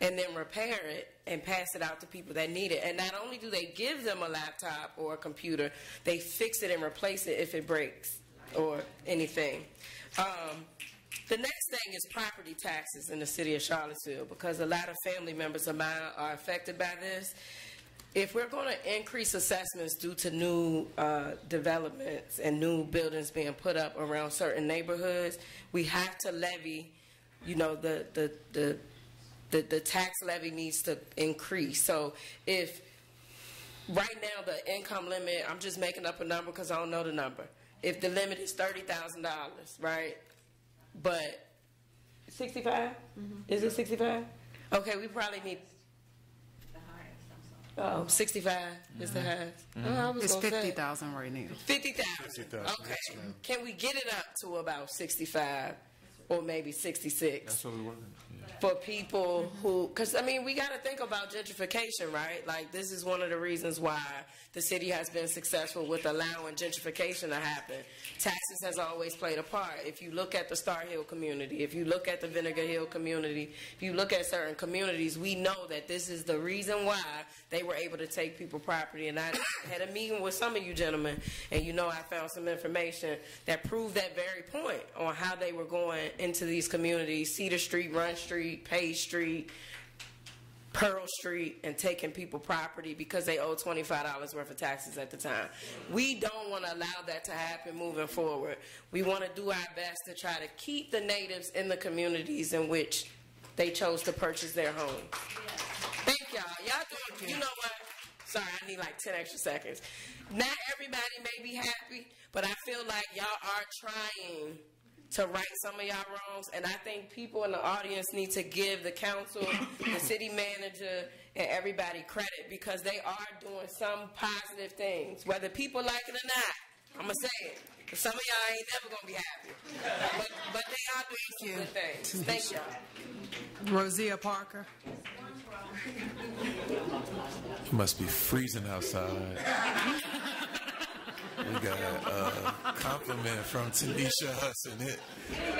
and then repair it and pass it out to people that need it. And not only do they give them a laptop or a computer, they fix it and replace it if it breaks or anything. Um, the next thing is property taxes in the city of Charlottesville because a lot of family members of mine are affected by this. If we're going to increase assessments due to new uh, developments and new buildings being put up around certain neighborhoods, we have to levy, you know, the, the, the the, the tax levy needs to increase. So if right now the income limit, I'm just making up a number because I don't know the number. If the limit is thirty thousand dollars, right? But 65 mm-hmm. Is it sixty five? Okay, we probably need. Oh, 65 mm-hmm. is the highest.
Mm-hmm. Oh, it's 50,000 right now.
50,000. Okay. Can we get it up to about 65 or maybe 66?
That's what we're working
for people who, because I mean, we got to think about gentrification, right? Like, this is one of the reasons why the city has been successful with allowing gentrification to happen. Taxes has always played a part. If you look at the Star Hill community, if you look at the Vinegar Hill community, if you look at certain communities, we know that this is the reason why they were able to take people property. And I had a meeting with some of you gentlemen, and you know I found some information that proved that very point on how they were going into these communities, Cedar Street, Run Street, Page Street, Pearl Street and taking people property because they owe $25 worth of taxes at the time. We don't want to allow that to happen moving forward. We want to do our best to try to keep the natives in the communities in which they chose to purchase their homes. Thank y'all. Y'all doing, you know what? Sorry, I need like 10 extra seconds. Not everybody may be happy, but I feel like y'all are trying to right some of y'all wrongs. And I think people in the audience need to give the council, the [COUGHS] city manager, and everybody credit because they are doing some positive things, whether people like it or not. I'm gonna say it. 'Cause Some of y'all ain't never gonna be happy, but, but they are doing some good things. Thank y'all.
Rosia Parker.
It must be freezing outside. we got a compliment from Tanisha Hudson.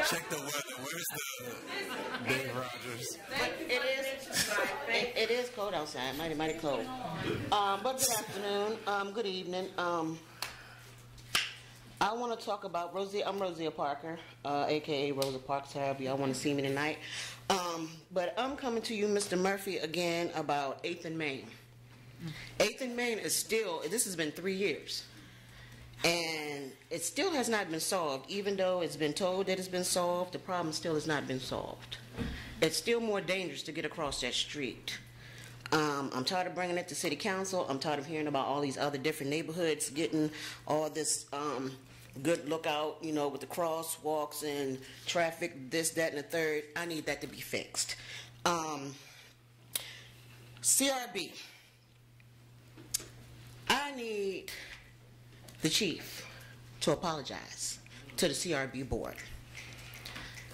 Check the weather. Where's the Dave Rogers?
It is, it, it is cold outside, mighty, mighty cold. Um, but good afternoon, um, good evening. Um, I want to talk about Rosie. I'm Rosia Parker, uh, aka Rosa Parks. However, y'all want to see me tonight. Um, but I'm coming to you, Mr. Murphy, again about 8th and Main. 8th and Main is still. This has been three years, and it still has not been solved. Even though it's been told that it's been solved, the problem still has not been solved. It's still more dangerous to get across that street. Um, I'm tired of bringing it to city council. I'm tired of hearing about all these other different neighborhoods getting all this um, good lookout, you know, with the crosswalks and traffic, this, that, and the third. I need that to be fixed. Um, CRB. I need the chief to apologize to the CRB board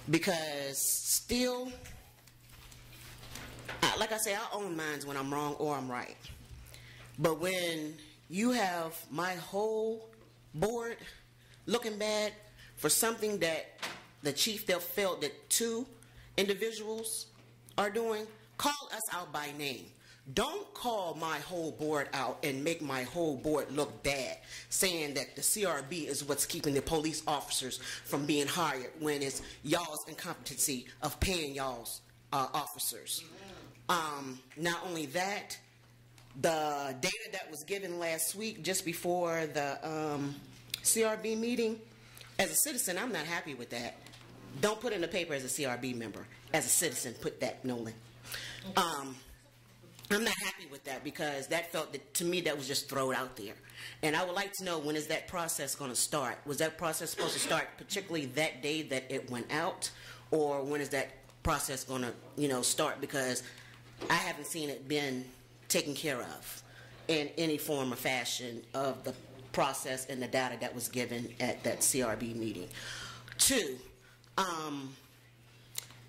because still like I say, I own mines when I'm wrong or I'm right. But when you have my whole board looking bad for something that the chief felt that two individuals are doing, call us out by name. Don't call my whole board out and make my whole board look bad, saying that the CRB is what's keeping the police officers from being hired when it's y'all's incompetency of paying y'all's uh, officers. Um, not only that, the data that was given last week, just before the um, CRB meeting, as a citizen, I'm not happy with that. Don't put in the paper as a CRB member. As a citizen, put that, Nolan. Um, I'm not happy with that because that felt that to me that was just thrown out there. And I would like to know when is that process going to start? Was that process supposed to start particularly that day that it went out, or when is that process going to you know start? Because I haven't seen it been taken care of in any form or fashion of the process and the data that was given at that CRB meeting. Two, um,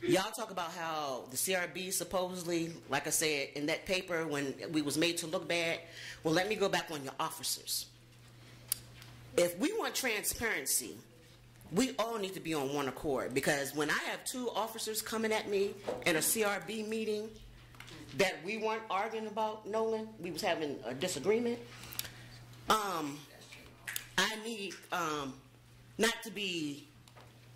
y'all talk about how the CRB supposedly, like I said in that paper, when we was made to look bad. Well, let me go back on your officers. If we want transparency, we all need to be on one accord because when I have two officers coming at me in a CRB meeting that we weren't arguing about, Nolan, we was having a disagreement. Um, I need um, not to be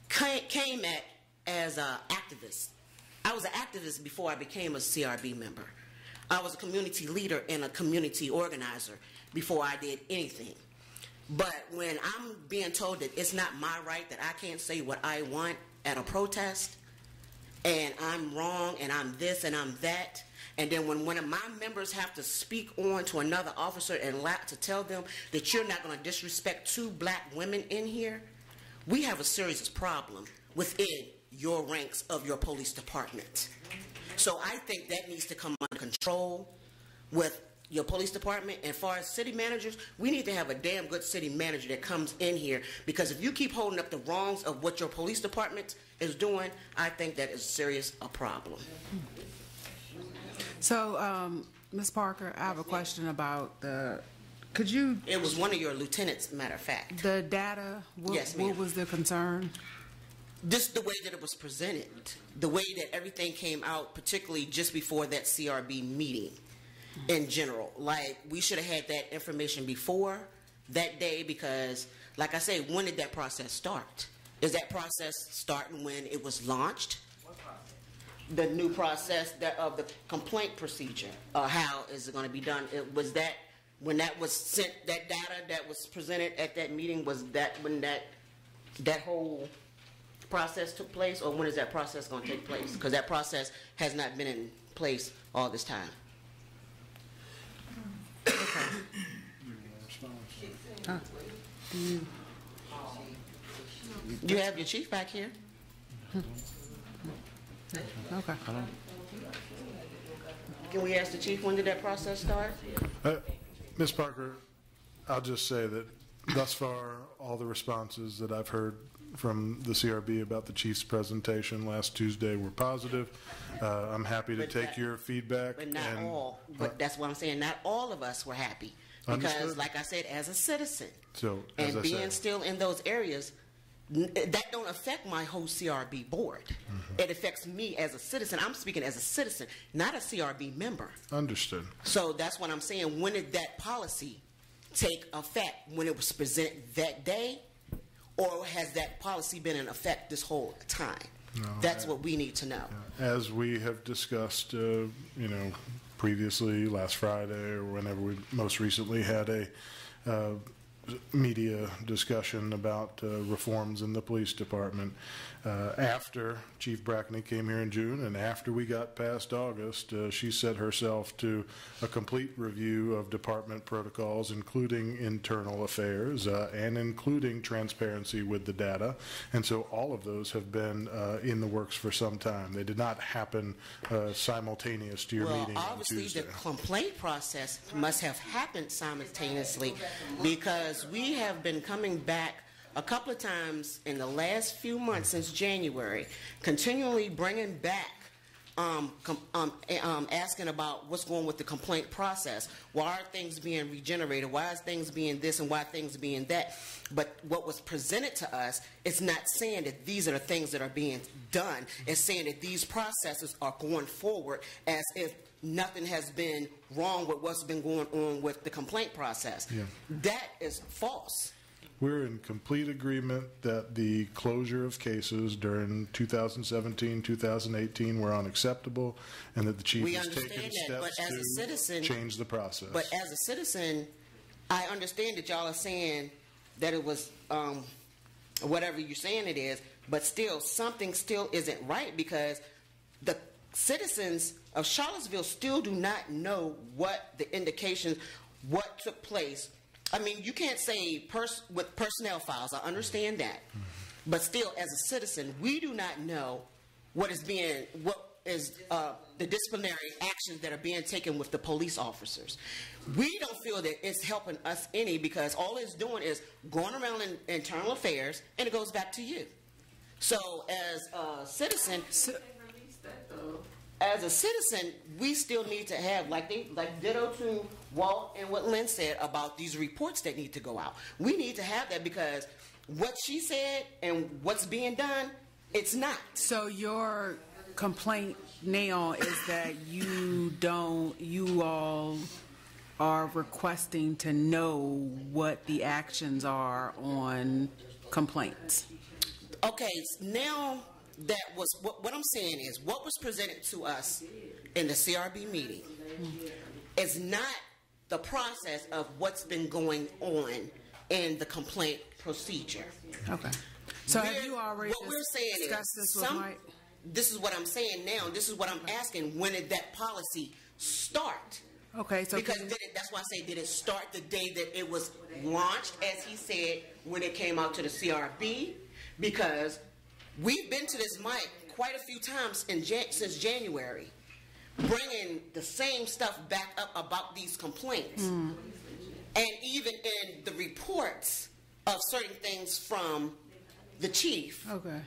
came at as an activist. I was an activist before I became a CRB member. I was a community leader and a community organizer before I did anything. But when I'm being told that it's not my right, that I can't say what I want at a protest, and I'm wrong, and I'm this, and I'm that, and then when one of my members have to speak on to another officer and to tell them that you're not going to disrespect two black women in here, we have a serious problem within your ranks of your police department. So I think that needs to come under control with your police department and far as city managers, we need to have a damn good city manager that comes in here because if you keep holding up the wrongs of what your police department is doing, I think that is serious a problem.
So, um, Ms. Parker, I have a question about the, could you,
It was one of your lieutenants, matter of fact.
the data, what,
Yes,
what was the concern?
Just the way that it was presented, the way that everything came out, particularly just before that CRB meeting in general. Like, we should have had that information before that day because, like I say, when did that process start? Is that process starting when it was launched? The new process that of the complaint procedure, uh, how is it going to be done? It, was that when that was sent, that data that was presented at that meeting, was that when that that whole process took place, or when is that process going to take place? Because that process has not been in place all this time.
Uh, do you-
You have your chief back here.
Okay.
Can we ask the chief when did that process start?
Uh, Ms. Parker, I'll just say that thus far, all the responses that I've heard from the CRB about the chief's presentation last Tuesday were positive. Uh, I'm happy to
But
take
that-
your feedback.
But not
and-
all. But that's what I'm saying. Not all of us were happy because,
Understood.
like I said, as a citizen
So, as
and
I
being
said,
still in those areas, n- that don't affect my whole CRB board.
Mm-hmm.
It affects me as a citizen. I'm speaking as a citizen, not a CRB member.
understood.
So that's what I'm saying. When did that policy take effect? When it was presented that day? Or has that policy been in effect this whole time?
No,
That's what we need to know.
As we have discussed, uh, you know, previously, last Friday, or whenever we most recently had a uh, media discussion about uh, reforms in the police department, uh, after Chief Brackney came here in June and after we got past August, uh, she set herself to a complete review of department protocols, including internal affairs uh, and including transparency with the data. And so all of those have been uh, in the works for some time. They did not happen uh, simultaneous to your
well,
meeting on
obviously,
Tuesday.
the complaint process must have happened simultaneously because we have been coming back a couple of times in the last few months since January, continually bringing back. Um, um, um, asking about what's going with the complaint process. Why are things being regenerated? Why is things being this and why things being that? But what was presented to us is not saying that these are the things that are being done. It's saying that these processes are going forward as if nothing has been wrong with what's been going on with the complaint process.
Yeah.
That is false.
We're in complete agreement that the closure of cases during 2017, 2018 were unacceptable, and that the chief
We
has taken
that, but
steps
as a
to
citizen-
change the process.
But as a citizen, I understand that y'all are saying that it was um, whatever you're saying it is, but still, something still isn't right because the citizens of Charlottesville still do not know what the indications, what took place. I mean, you can't say pers- with personnel files. I understand that, but still, as a citizen, we do not know what is being what is uh, the disciplinary actions that are being taken with the police officers. We don't feel that it's helping us any because all it's doing is going around in internal affairs, and it goes back to you. So, as a citizen, as a citizen, we still need to have, like they, like ditto to Walt and what Lynn said about these reports that need to go out. We need to have that because what she said and what's being done, it's not.
So your complaint now is that you don't, you all are requesting to know what the actions are on complaints.
Okay, now that was what, what I'm saying is what was presented to us in the CRB meeting is not the process of what's been going on in the complaint procedure.
Okay. So have
We're-
you already
what we're saying is
this
some-
Mike?
This is what I'm saying now. This is what I'm asking. When did that policy start?
Okay, so
because did it, that's why I say did it start the day that it was launched, as he said, when it came out to the CRB? Because we've been to this mic quite a few times in Jan- since January. bringing the same stuff back up about these complaints. Mm. And even in the reports of certain things from the chief,
Okay.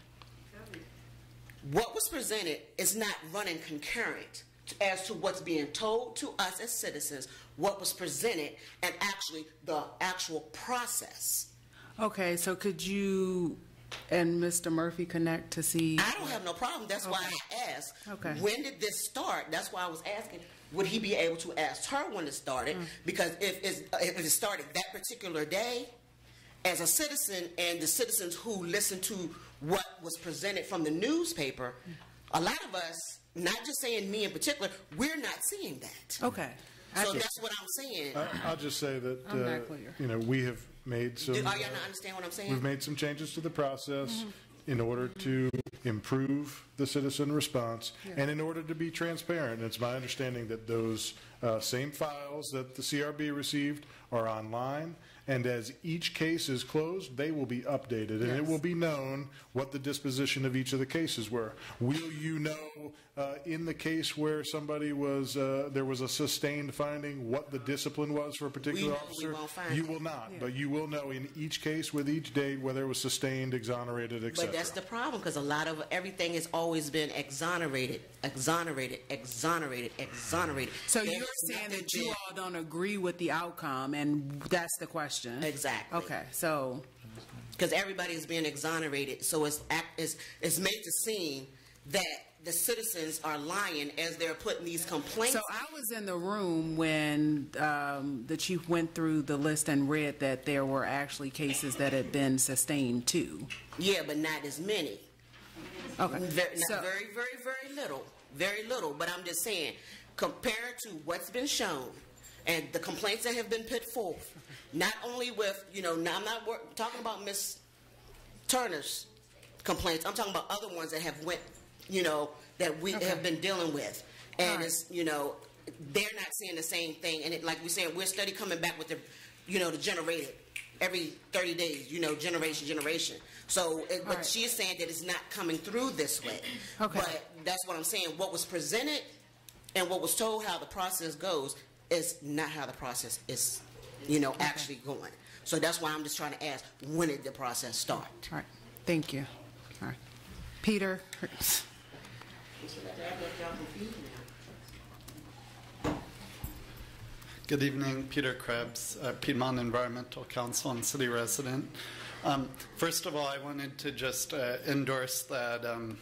what was presented is not running concurrent as to what's being told to us as citizens, what was presented, and actually the actual process.
Okay, so could you and Mr. Murphy connect to see?
I don't have no problem. That's why I asked.
Okay.
When did this start? That's why I was asking. Would he be able to ask her when it started?
Mm.
Because if, it's, if it started that particular day, as a citizen and the citizens who listened to what was presented from the newspaper, a lot of us, not just saying me in particular, we're not seeing that.
Okay.
So
get-
that's what I'm saying.
I- I'll just say that,
I'm not
uh,
clear.
you know, we have made some.
Do, are y'all not understand what I'm saying?
We've made some changes to the process
Mm-hmm.
in order to improve the citizen response
Yeah.
and in order to be transparent. It's my understanding that those uh, same files that the CRB received are online, and as each case is closed, they will be updated, and it will be known what the disposition of each of the cases were. Will you know uh, in the case where somebody was, uh, there was a sustained finding, what the discipline was for a particular
know we
officer?
won't find
You
it.
will not, but you will know in each case with each date whether it was sustained, exonerated, et
But that's the problem because a lot of everything has always been exonerated, exonerated, exonerated, exonerated.
So
There's
you're saying
nothing
that you
been-
all don't agree with the outcome, and that's the question?
Exactly.
Okay, so,
because everybody is being exonerated. So it's, act, it's it's made to seem that the citizens are lying as they're putting these complaints.
so I was in the room when um, the chief went through the list and read that there were actually cases that had been sustained too.
yeah, but not as many.
Okay.
Very, not
So-
very, very, very little. Very little. But I'm just saying, compared to what's been shown and the complaints that have been put forth, not only with, you know, now I'm not talking about Miss Turner's complaints. I'm talking about other ones that have went, you know, that we have been dealing with. And it's, you know, they're not saying the same thing. And it, like we said, we're steady coming back with the, you know, the generated every 30 days, you know, generation, generation. So, it, but
right.
she is saying that it's not coming through this way.
Okay.
But that's what I'm saying. What was presented and what was told how the process goes is not how the process is, you know, actually going. So that's why I'm just trying to ask, when did the process start?
All right, thank you. All right. Peter?
Good evening, Peter Krebs, uh, Piedmont Environmental Council and city resident. Um, first of all, I wanted to just uh, endorse that um,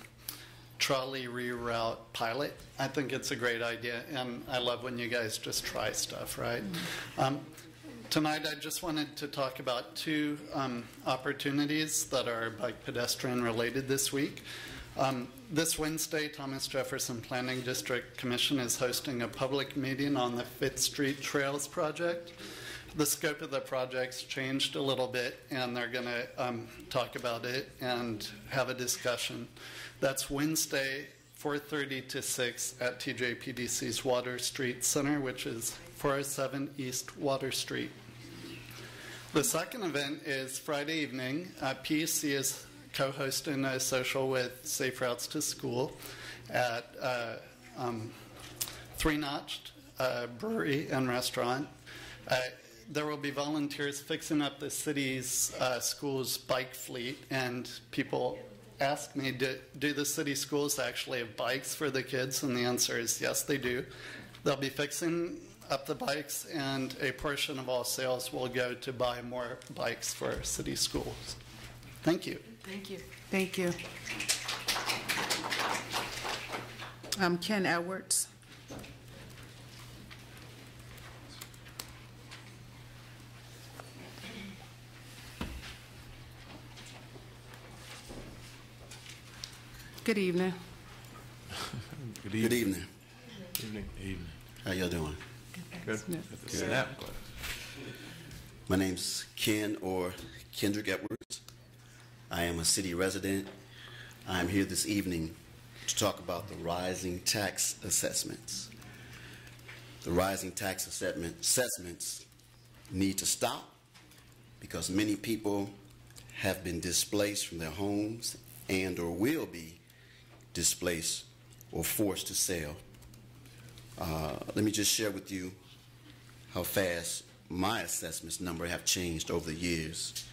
trolley reroute pilot. I think it's a great idea, and I love when you guys just try stuff, right? Um, tonight, I just wanted to talk about two um, opportunities that are bike pedestrian related this week. This Wednesday, Thomas Jefferson Planning District Commission is hosting a public meeting on the Fifth Street Trails project. The scope of the project's changed a little bit, and they're going to um, talk about it and have a discussion. That's Wednesday, 4:30 to 6 at TJPDC's Water Street Center, which is 407 East Water Street. The second event is Friday evening. Uh, PEC is co-hosting a social with Safe Routes to School at uh, um, Three Notched uh, Brewery and Restaurant. Uh, there will be volunteers fixing up the city's uh, school's bike fleet, and people ask me, do, do the city schools actually have bikes for the kids? And the answer is yes, they do. They'll be fixing up the bikes, and a portion of all sales will go to buy more bikes for city schools. Thank you.
Thank you. Thank you. Um, Ken Edwards? Good evening.
Good evening.
Good evening.
Evening. Evening.
How y'all doing?
Good. At the snap.
My name's Ken or Kendrick Edwards. I am a city resident. I am here this evening to talk about the rising tax assessments. The rising tax assessment, assessments need to stop because many people have been displaced from their homes and or will be displaced or forced to sell. Uh, let me just share with you how fast my assessments number have changed over the years.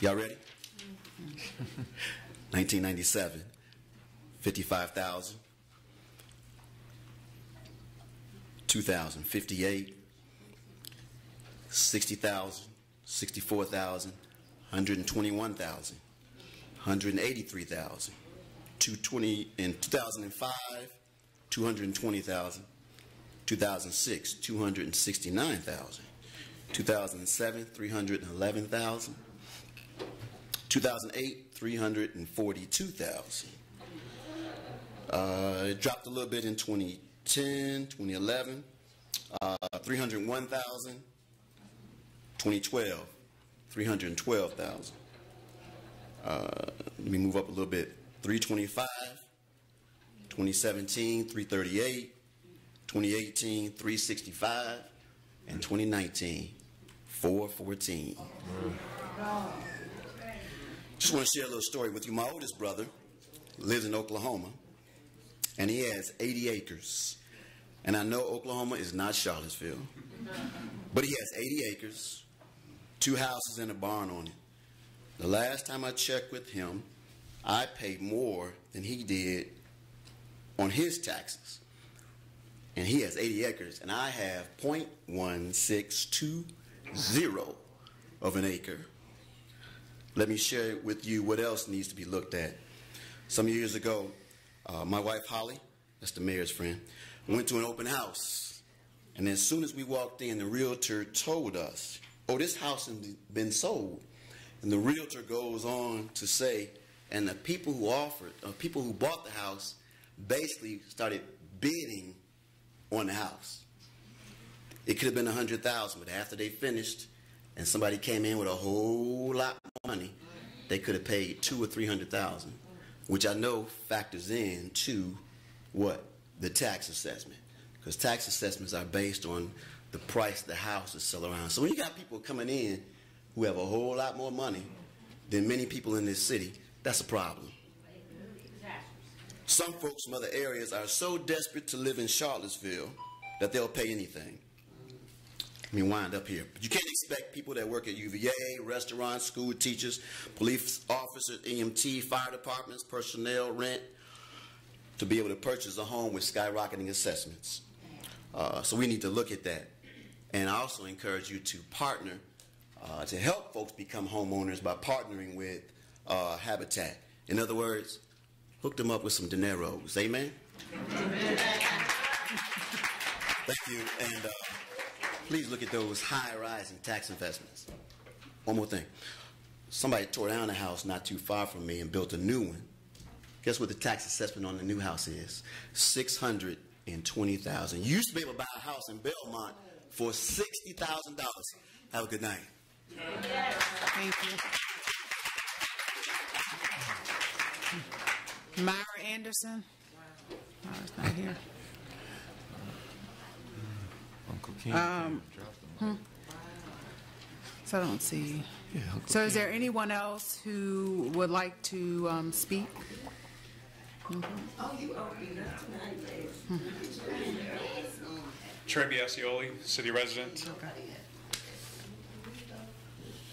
Y'all ready? [LAUGHS] 1997, 55,000. 2000, 58, 60,000, 64,000, 121,000, 183,000, 220 in 2005, 220,000, 2006, 269,000, 2007, 311,000, 2008, 342,000. Uh, it dropped a little bit in 2010, 2011, uh, 301,000, 2012, 312,000. Uh, let me move up a little bit. 325, 2017, 338, 2018, 365, and 2019, 414. Just want to share a little story with you. My oldest brother lives in Oklahoma, and he has 80 acres. And I know Oklahoma is not Charlottesville, [LAUGHS] but he has 80 acres, two houses and a barn on it. The last time I checked with him, I paid more than he did on his taxes. And he has 80 acres, and I have 0.1620 of an acre. Let me share with you what else needs to be looked at. Some years ago, uh, my wife Holly, that's the mayor's friend, went to an open house. And as soon as we walked in, the realtor told us, oh, this house has been sold. And the realtor goes on to say, and the people who offered, uh, people who bought the house, basically started bidding on the house. It could have been a hundred thousand, but after they finished, and somebody came in with a whole lot more money, they could have paid two or three hundred thousand, which I know factors in to what the tax assessment, because tax assessments are based on the price the house is sell around. So when you got people coming in who have a whole lot more money than many people in this city, that's a problem. Some folks from other areas are so desperate to live in Charlottesville that they'll pay anything. Let me wind up here. But you can't expect people that work at UVA, restaurants, school teachers, police officers, EMT, fire departments, personnel, rent, to be able to purchase a home with skyrocketing assessments. Uh, so we need to look at that. And I also encourage you to partner uh, to help folks become homeowners by partnering with uh, Habitat. In other words, hook them up with some dineros. Amen? Amen. Thank you. And uh, please look at those high rising tax investments. One more thing. Somebody tore down a house not too far from me and built a new one. Guess what the tax assessment on the new house is? Six hundred and twenty thousand. You used to be able to buy a house in Belmont for sixty thousand dollars. Have a good night.
Thank you. Myra Anderson? Myra's not here.
Uncle Ken.
Um, hmm. So I don't see. So is there anyone else who would like to um, speak?
Trey Biasioli, city resident.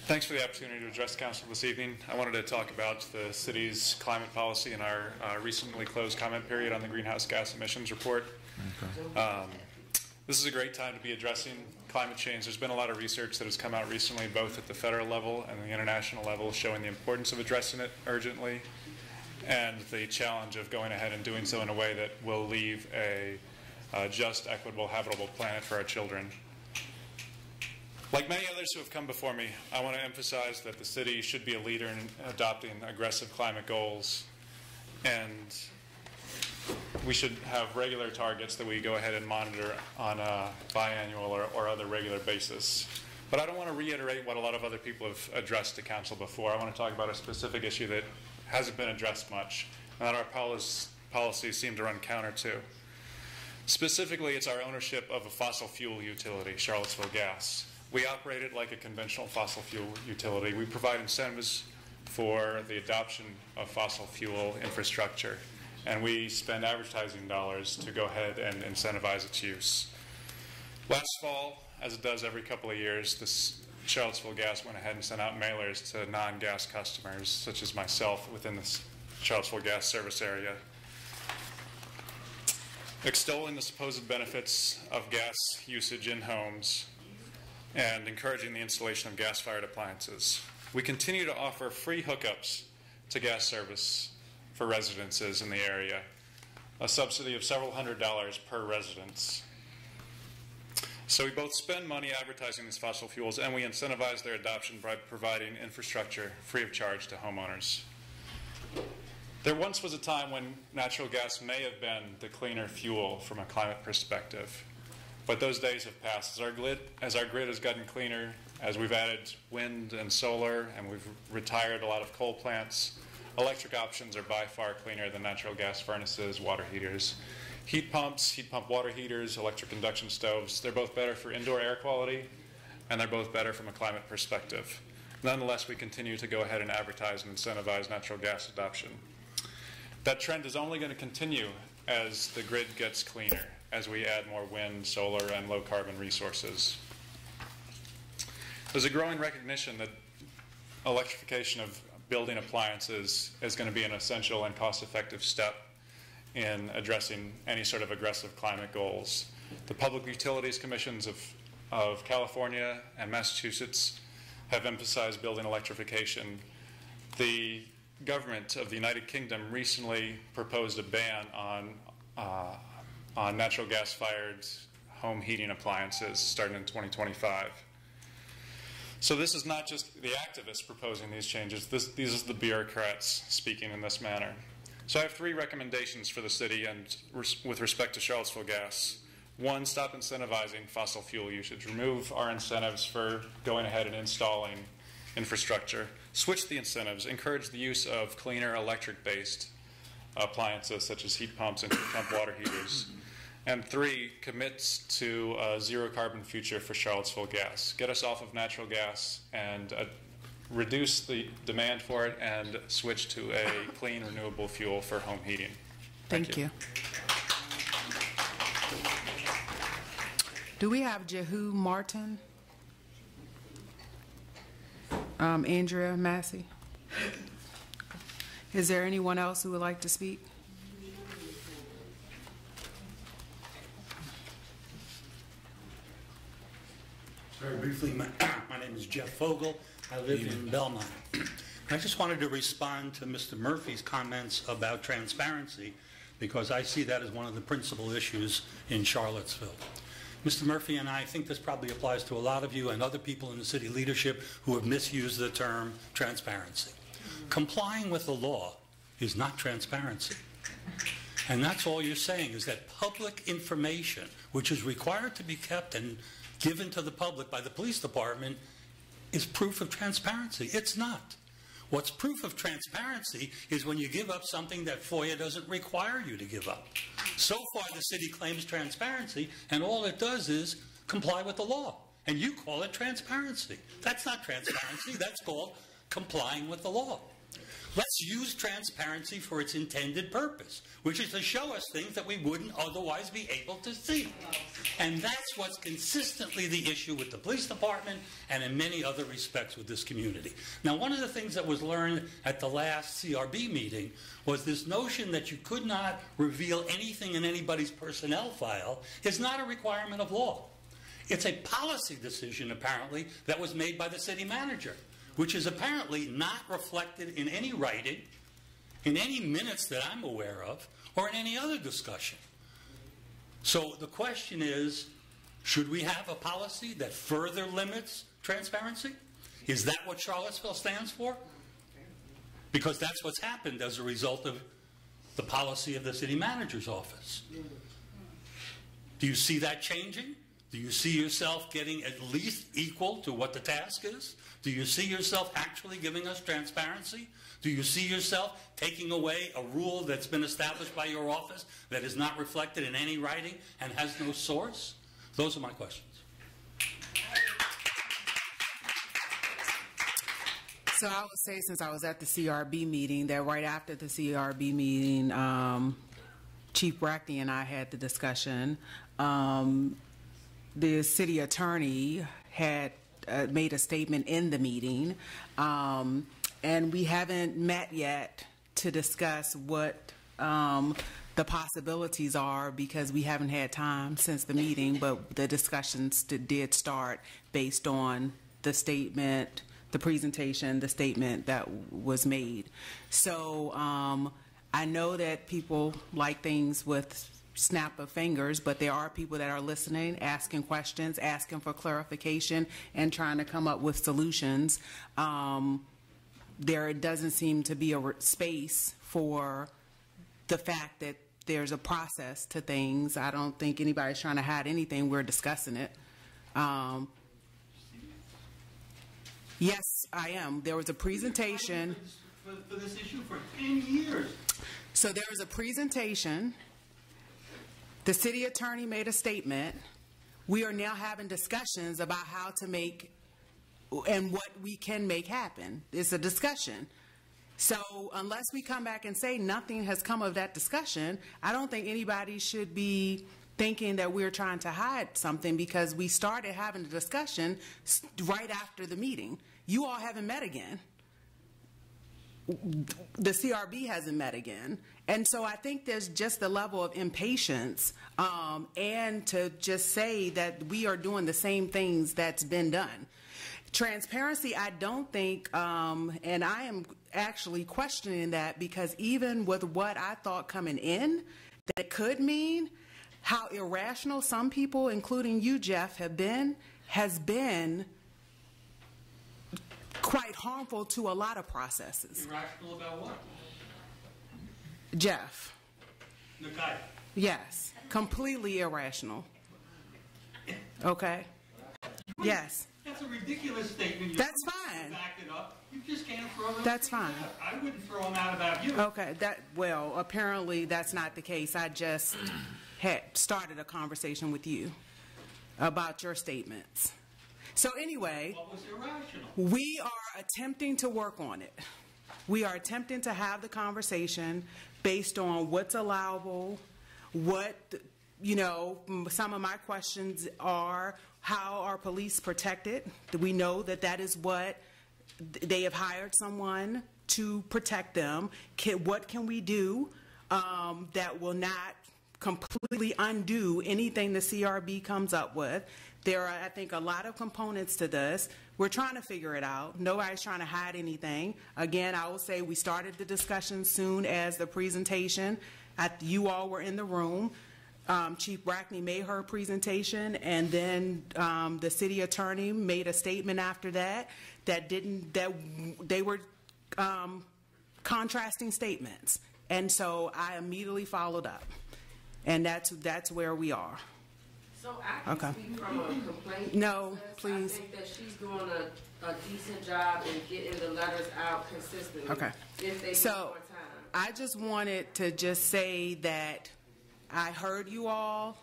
Thanks for the opportunity to address council this evening. I wanted to talk about the city's climate policy and our uh, recently closed comment period on the greenhouse gas emissions report. Um, this is a great time to be addressing climate change. There's been a lot of research that has come out recently, both at the federal level and the international level, showing the importance of addressing it urgently and the challenge of going ahead and doing so in a way that will leave a uh, just, equitable, habitable planet for our children. Like many others who have come before me, I want to emphasize that the city should be a leader in adopting aggressive climate goals, and we should have regular targets that we go ahead and monitor on a biannual or, or other regular basis. But I don't want to reiterate what a lot of other people have addressed to council before. I want to talk about a specific issue that hasn't been addressed much, and that our policies, policies seem to run counter to. Specifically, it's our ownership of a fossil fuel utility, Charlottesville Gas. We operate it like a conventional fossil fuel utility. We provide incentives for the adoption of fossil fuel infrastructure. And we spend advertising dollars to go ahead and incentivize its use. Last fall, as it does every couple of years, this Charlottesville Gas went ahead and sent out mailers to non-gas customers, such as myself, within the Charlottesville Gas service area, extolling the supposed benefits of gas usage in homes and encouraging the installation of gas-fired appliances. We continue to offer free hookups to gas service for residences in the area, a subsidy of several hundred dollars per residence. So we both spend money advertising these fossil fuels and we incentivize their adoption by providing infrastructure free of charge to homeowners. There once was a time when natural gas may have been the cleaner fuel from a climate perspective, but those days have passed. As our grid, as our grid has gotten cleaner, as we've added wind and solar, and we've retired a lot of coal plants, electric options are by far cleaner than natural gas furnaces, water heaters. Heat pumps, heat pump water heaters, electric induction stoves, they're both better for indoor air quality, and they're both better from a climate perspective. Nonetheless, we continue to go ahead and advertise and incentivize natural gas adoption. That trend is only going to continue as the grid gets cleaner, as we add more wind, solar, and low carbon resources. There's a growing recognition that electrification of building appliances is going to be an essential and cost effective step in addressing any sort of aggressive climate goals. The Public Utilities Commissions of, of California and Massachusetts have emphasized building electrification. The government of the United Kingdom recently proposed a ban on, uh, on natural gas fired home heating appliances starting in 2025. So this is not just the activists proposing these changes, this, these are the bureaucrats speaking in this manner. So I have three recommendations for the city and res with respect to Charlottesville Gas. One, stop incentivizing fossil fuel usage. Remove our incentives for going ahead and installing infrastructure. Switch the incentives. Encourage the use of cleaner electric-based appliances such as heat pumps and heat pump water heaters. And three, commits to a zero carbon future for Charlottesville gas. Get us off of natural gas and uh, reduce the demand for it and switch to a clean renewable fuel for home heating.
Thank, Thank you. you. Do we have Jehu Martin? Um, Andrea Massey? Is there anyone else who would like to speak?
Very briefly, my, [CLEARS THROAT] my name is Jeff Fogel. I live in Belmont. [CLEARS THROAT] I just wanted to respond to Mr. Murphy's comments about transparency because I see that as one of the principal issues in Charlottesville. Mr. Murphy and I think this probably applies to a lot of you and other people in the city leadership who have misused the term transparency. Complying with the law is not transparency. And that's all you're saying is that public information, which is required to be kept and given to the public by the police department, is proof of transparency. It's not. What's proof of transparency is when you give up something that FOIA doesn't require you to give up. So far, the city claims transparency, and all it does is comply with the law. And you call it transparency. That's not transparency, that's called complying with the law. Let's use transparency for its intended purpose, which is to show us things that we wouldn't otherwise be able to see. And that's what's consistently the issue with the police department and in many other respects with this community. Now, one of the things that was learned at the last CRB meeting was this notion that you could not reveal anything in anybody's personnel file is not a requirement of law. It's a policy decision, apparently, that was made by the city manager which is apparently not reflected in any writing, in any minutes that I'm aware of, or in any other discussion. So the question is should we have a policy that further limits transparency? Is that what Charlottesville stands for? Because that's what's happened as a result of the policy of the city manager's office. Do you see that changing? Do you see yourself getting at least equal to what the task is? Do you see yourself actually giving us transparency? Do you see yourself taking away a rule that's been established by your office that is not reflected in any writing and has no source? Those are my questions.
So I would say, since I was at the CRB meeting, that right after the CRB meeting, um, Chief Brackney and I had the discussion. Um, the city attorney had uh, made a statement in the meeting, um, and we haven't met yet to discuss what um, the possibilities are because we haven't had time since the meeting, but the discussions did- start based on the statement, the presentation, the statement that was made. So um, I know that people like things with snap of fingers, but there are people that are listening, asking questions, asking for clarification, and trying to come up with solutions. Um, there doesn't seem to be a space for the fact that there's a process to things. I don't think anybody's trying to hide anything. We're discussing it. Um, yes, I am. There was a presentation.
For, for this issue for 10 years.
So there was a presentation. The city attorney made a statement. We are now having discussions about how to make and what we can make happen. It's a discussion. So unless we come back and say nothing has come of that discussion, I don't think anybody should be thinking that we're trying to hide something because we started having a discussion right after the meeting. You all haven't met again the CRB hasn't met again. And so I think there's just a level of impatience um, and to just say that we are doing the same things that's been done. Transparency, I don't think, um, and I am actually questioning that because even with what I thought coming in, that could mean how irrational some people, including you, Jeff, have been, has been quite harmful to a lot of processes.
Irrational about what?
Jeff,
Nakai.
yes, completely irrational. Okay? Yes,
That's a ridiculous statement. You
That's fine.
Back it up. You just can't throw those
That's fine.
out. I wouldn't throw them out about you.
okay, that, well, apparently that's not the case. I just had started a conversation with you about your statements. So anyway,
What was irrational?
We are attempting to work on it. We are attempting to have the conversation based on what's allowable, what, you know, some of my questions are how are police protected? Do we know that that is what they have hired someone to protect them? Can, what can we do um, that will not completely undo anything the CRB comes up with. There are, I think, a lot of components to this. We're trying to figure it out. Nobody's trying to hide anything. Again, I will say we started the discussion soon as the presentation. At, you all were in the room. Um, Chief Brackney made her presentation, and then um, the city attorney made a statement after that that didn't that they were um, contrasting statements, and so I immediately followed up, and that's that's where we are.
So I can
Okay.
speak from a complaint.
No,
process.
please.
I think that she's doing a, a decent job in getting the letters out consistently.
Okay.
If they
So
more time.
I just wanted to just say that I heard you all.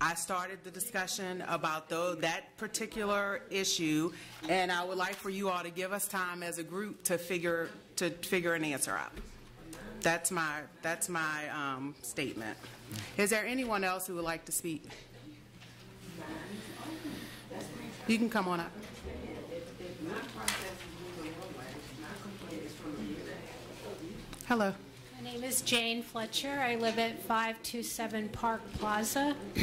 I started the discussion about though that particular issue, and I would like for you all to give us time as a group to figure to figure an answer out. That's my that's my um, statement. Is there anyone else who would like to speak? You can come on up. Hello.
My name is Jane Fletcher. I live at 527 Park Plaza. [CLEARS THROAT]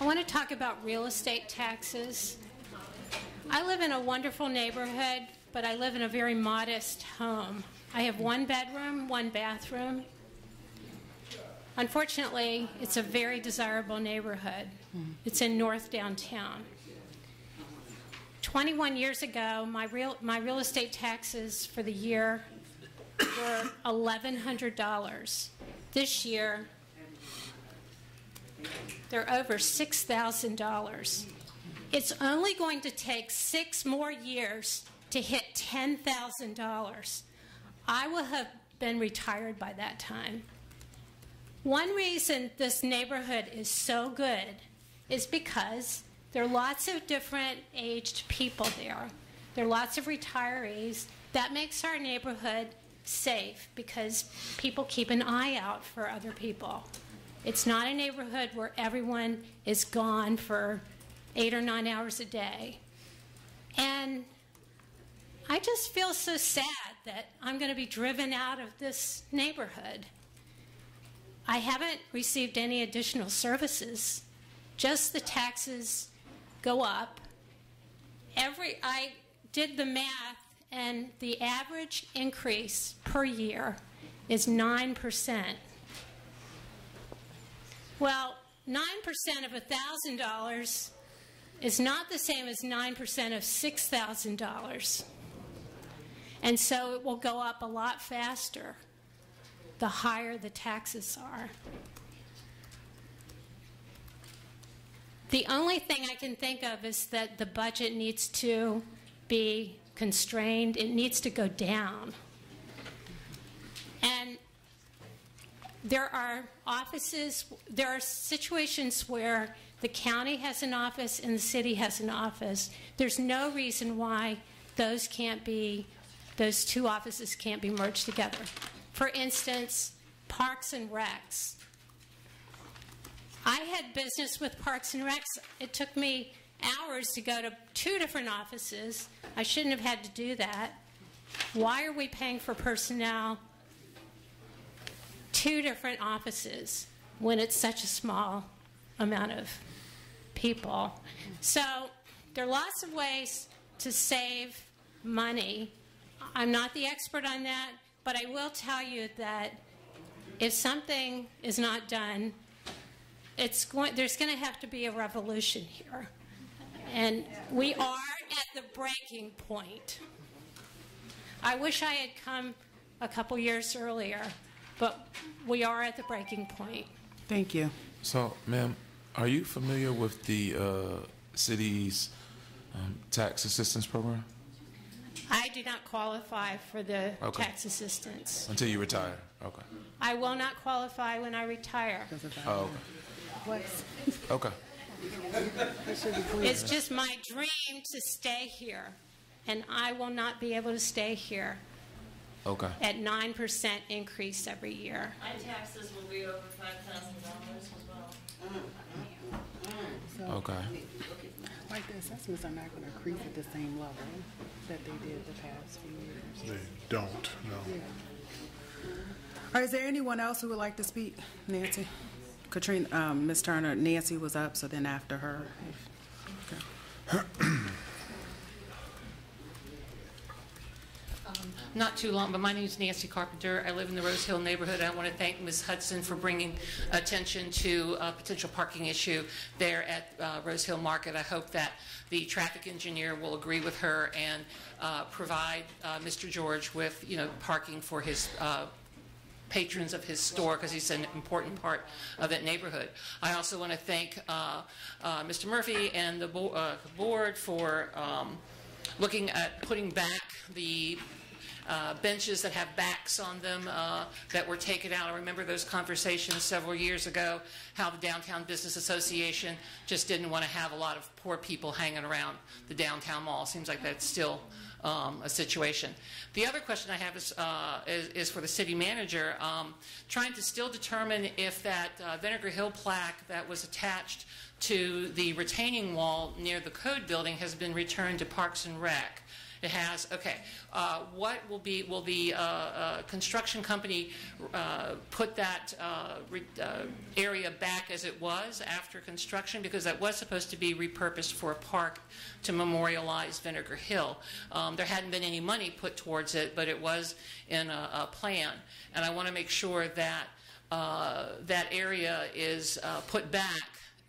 I want to talk about real estate taxes. I live in a wonderful neighborhood, but I live in a very modest home. I have one bedroom, one bathroom. Unfortunately, it's a very desirable neighborhood. Hmm. It's in North Downtown. 21 years ago, my real, my real estate taxes for the year were $1,100. This year, they're over $6,000. It's only going to take six more years to hit $10,000. I will have been retired by that time. One reason this neighborhood is so good is because there are lots of different aged people there. There are lots of retirees. That makes our neighborhood safe because people keep an eye out for other people. It's not a neighborhood where everyone is gone for eight or nine hours a day. And I just feel so sad that I'm going to be driven out of this neighborhood. I haven't received any additional services, just the taxes go up. Every I did the math and the average increase per year is 9%. Well, 9% of $1,000 is not the same as 9% of $6,000. And so it will go up a lot faster the higher the taxes are. The only thing I can think of is that the budget needs to be constrained, it needs to go down. And there are offices, there are situations where the county has an office and the city has an office. There's no reason why those can't be, those two offices can't be merged together. For instance, Parks and Recs. I had business with Parks and Recs. It took me hours to go to two different offices. I shouldn't have had to do that. Why are we paying for personnel two different offices when it's such a small amount of people? So there are lots of ways to save money. I'm not the expert on that, but I will tell you that if something is not done, it's going, there's going to have to be a revolution here. And we are at the breaking point. I wish I had come a couple years earlier, but we are at the breaking point.
Thank you.
So, ma'am, are you familiar with the uh, city's um, tax assistance program
I do not qualify for the
Okay.
tax assistance.
until you retire? Okay.
I will not qualify when I retire.
Oh, okay. Okay.
It's just my dream to stay here, and I will not be able to stay here
Okay.
at 9% increase every year.
My taxes will be over five thousand dollars as well.
Okay.
Like the assessments are not going to increase at the same level that they did the past few years.
They don't, no.
All right, is there anyone else who would like to speak? Nancy? Katrina, um, Ms. Turner, Nancy was up, so then after her. [CLEARS THROAT]
Not too long, but my name is Nancy Carpenter. I live in the Rose Hill neighborhood. I want to thank Ms. Hudson for bringing attention to a potential parking issue there at uh, Rose Hill Market. I hope that the traffic engineer will agree with her and uh, provide uh, Mr. George with, you know, parking for his uh, patrons of his store because he's an important part of that neighborhood. I also want to thank uh, uh, Mr. Murphy and the bo- uh, board for um, looking at putting back the uh, benches that have backs on them uh, that were taken out. I remember those conversations several years ago, how the Downtown Business Association just didn't want to have a lot of poor people hanging around the downtown mall. Seems like that's still um, a situation. The other question I have is, uh, is, is for the city manager, um, trying to still determine if that uh, Vinegar Hill plaque that was attached to the retaining wall near the code building has been returned to Parks and Rec. It has, okay. Uh, what will be, will the uh, uh, construction company uh, put that uh, re- uh, area back as it was after construction? Because that was supposed to be repurposed for a park to memorialize Vinegar Hill. Um, there hadn't been any money put towards it, but it was in a, a plan. And I want to make sure that that area is put back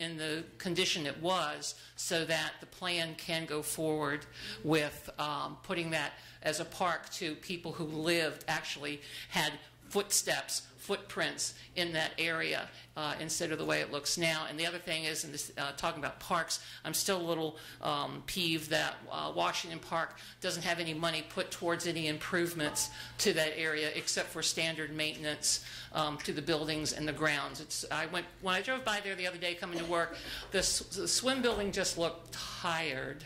in the condition it was so that the plan can go forward with um, putting that as a park to people who lived, actually had footsteps, footprints in that area uh, instead of the way it looks now. And the other thing is, in this, uh, talking about parks, I'm still a little um, peeved that uh, Washington Park doesn't have any money put towards any improvements to that area except for standard maintenance um, to the buildings and the grounds. It's, I went, when I drove by there the other day coming to work, the, the swim building just looked tired.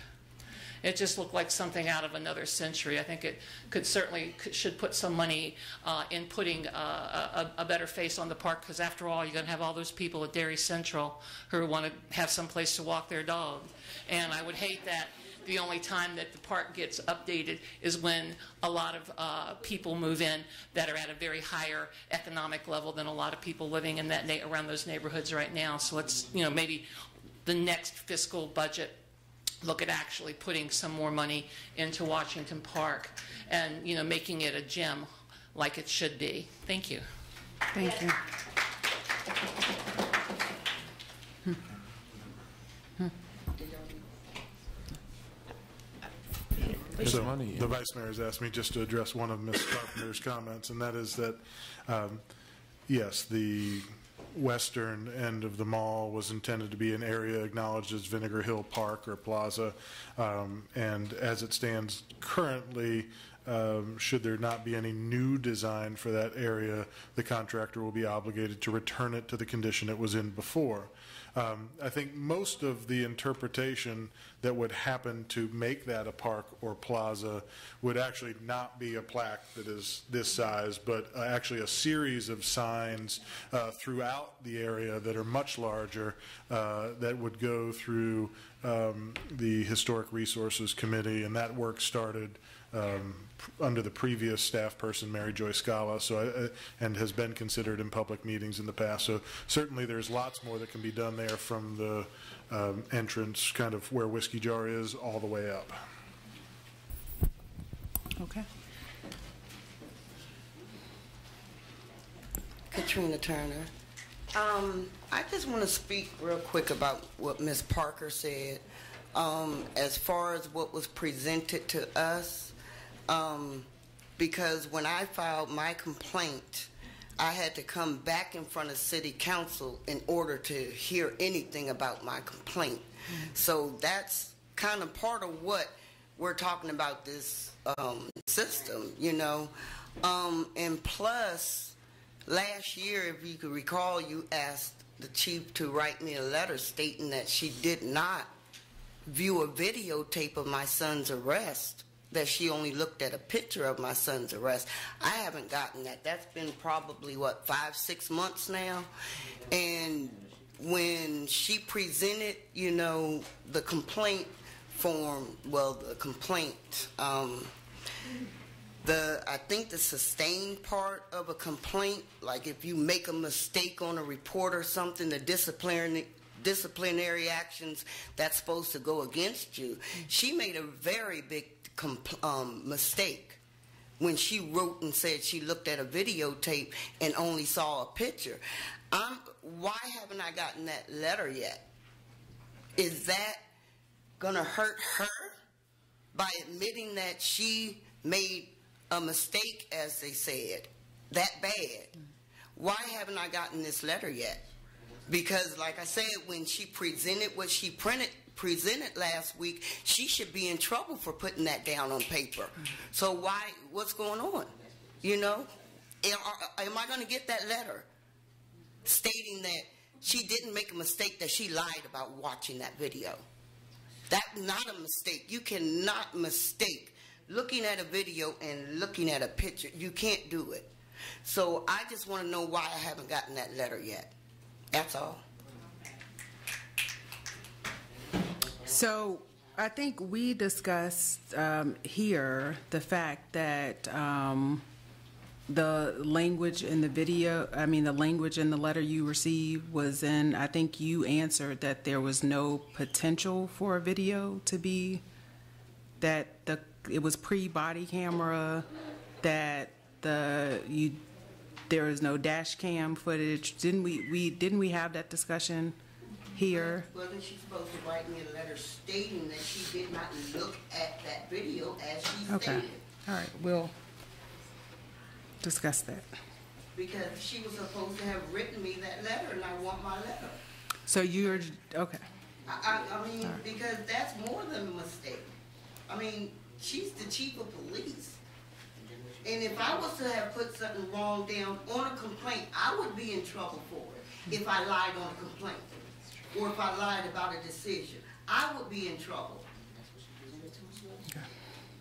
It just looked like something out of another century. I think it could certainly should put some money uh, in putting uh, a, a better face on the park because after all, you're going to have all those people at Dairy Central who want to have some place to walk their dog. And I would hate that the only time that the park gets updated is when a lot of uh, people move in that are at a very higher economic level than a lot of people living in that around those neighborhoods right now. So let's, you know, maybe the next fiscal budget look at actually putting some more money into Washington Park and, you know, making it a gem like it should be. Thank you.
Thank you.
So the vice mayor has asked me just to address one of Ms. Carpenter's comments, and that is that, um, yes, the western end of the mall was intended to be an area acknowledged as Vinegar Hill Park or Plaza. Um, and as it stands currently, um, should there not be any new design for that area, the contractor will be obligated to return it to the condition it was in before. Um, I think most of the interpretation that would happen to make that a park or plaza would actually not be a plaque that is this size, but uh, actually a series of signs uh, throughout the area that are much larger uh, that would go through um, the Historic Resources Committee, and that work started um, under the previous staff person, Mary Joy Scala, so I- uh, and has been considered in public meetings in the past. So certainly, there's lots more that can be done there from the um, entrance, kind of where Whiskey Jar is, all the way up.
Okay.
Katrina Turner. Um, I just want to speak real quick about what Ms. Parker said. Um, as far as what was presented to us, um, because when I filed my complaint, I had to come back in front of city council in order to hear anything about my complaint. So that's kind of part of what we're talking about this um, system, you know. Um, and plus, last year, if you could recall, you asked the chief to write me a letter stating that she did not view a videotape of my son's arrest that she only looked at a picture of my son's arrest. I haven't gotten that. That's been probably, what, five, six months now? And when she presented, you know, the complaint form, well, the complaint, um, the I think the sustained part of a complaint, like if you make a mistake on a report or something, the disciplinary disciplinary actions that's supposed to go against you. She made a very big compl- um, mistake when she wrote and said she looked at a videotape and only saw a picture. I'm, why haven't I gotten that letter yet? Is that going to hurt her by admitting that she made a mistake, as they said, that bad? Why haven't I gotten this letter yet? Because, like I said, when she presented what she printed, presented last week, she should be in trouble for putting that down on paper. So why? What's going on? You know, am, I going to get that letter stating that she didn't make a mistake that she lied about watching that video? That's not a mistake. You cannot mistake looking at a video and looking at a picture. You can't do it. So I just want to know why I haven't gotten that letter yet. That's all.
So I think we discussed um, here the fact that um, the language in the video, I mean, the language in the letter you received was in, I think you answered that there was no potential for a video to be, that the it was pre-body camera, that the you there is no dash cam footage. Didn't we we didn't we have that discussion here?
Wasn't she supposed to write me a letter stating that she did not look at that video as she
Okay.
stated?
All right, we'll discuss that.
Because she was supposed to have written me that letter, and I want my letter.
So you're okay.
I, I, I mean, because that's more than a mistake. I mean, she's the chief of police. And if I was to have put something wrong down on a complaint, I would be in trouble for it if I lied on a complaint. Or if I lied about a decision. I would be in trouble.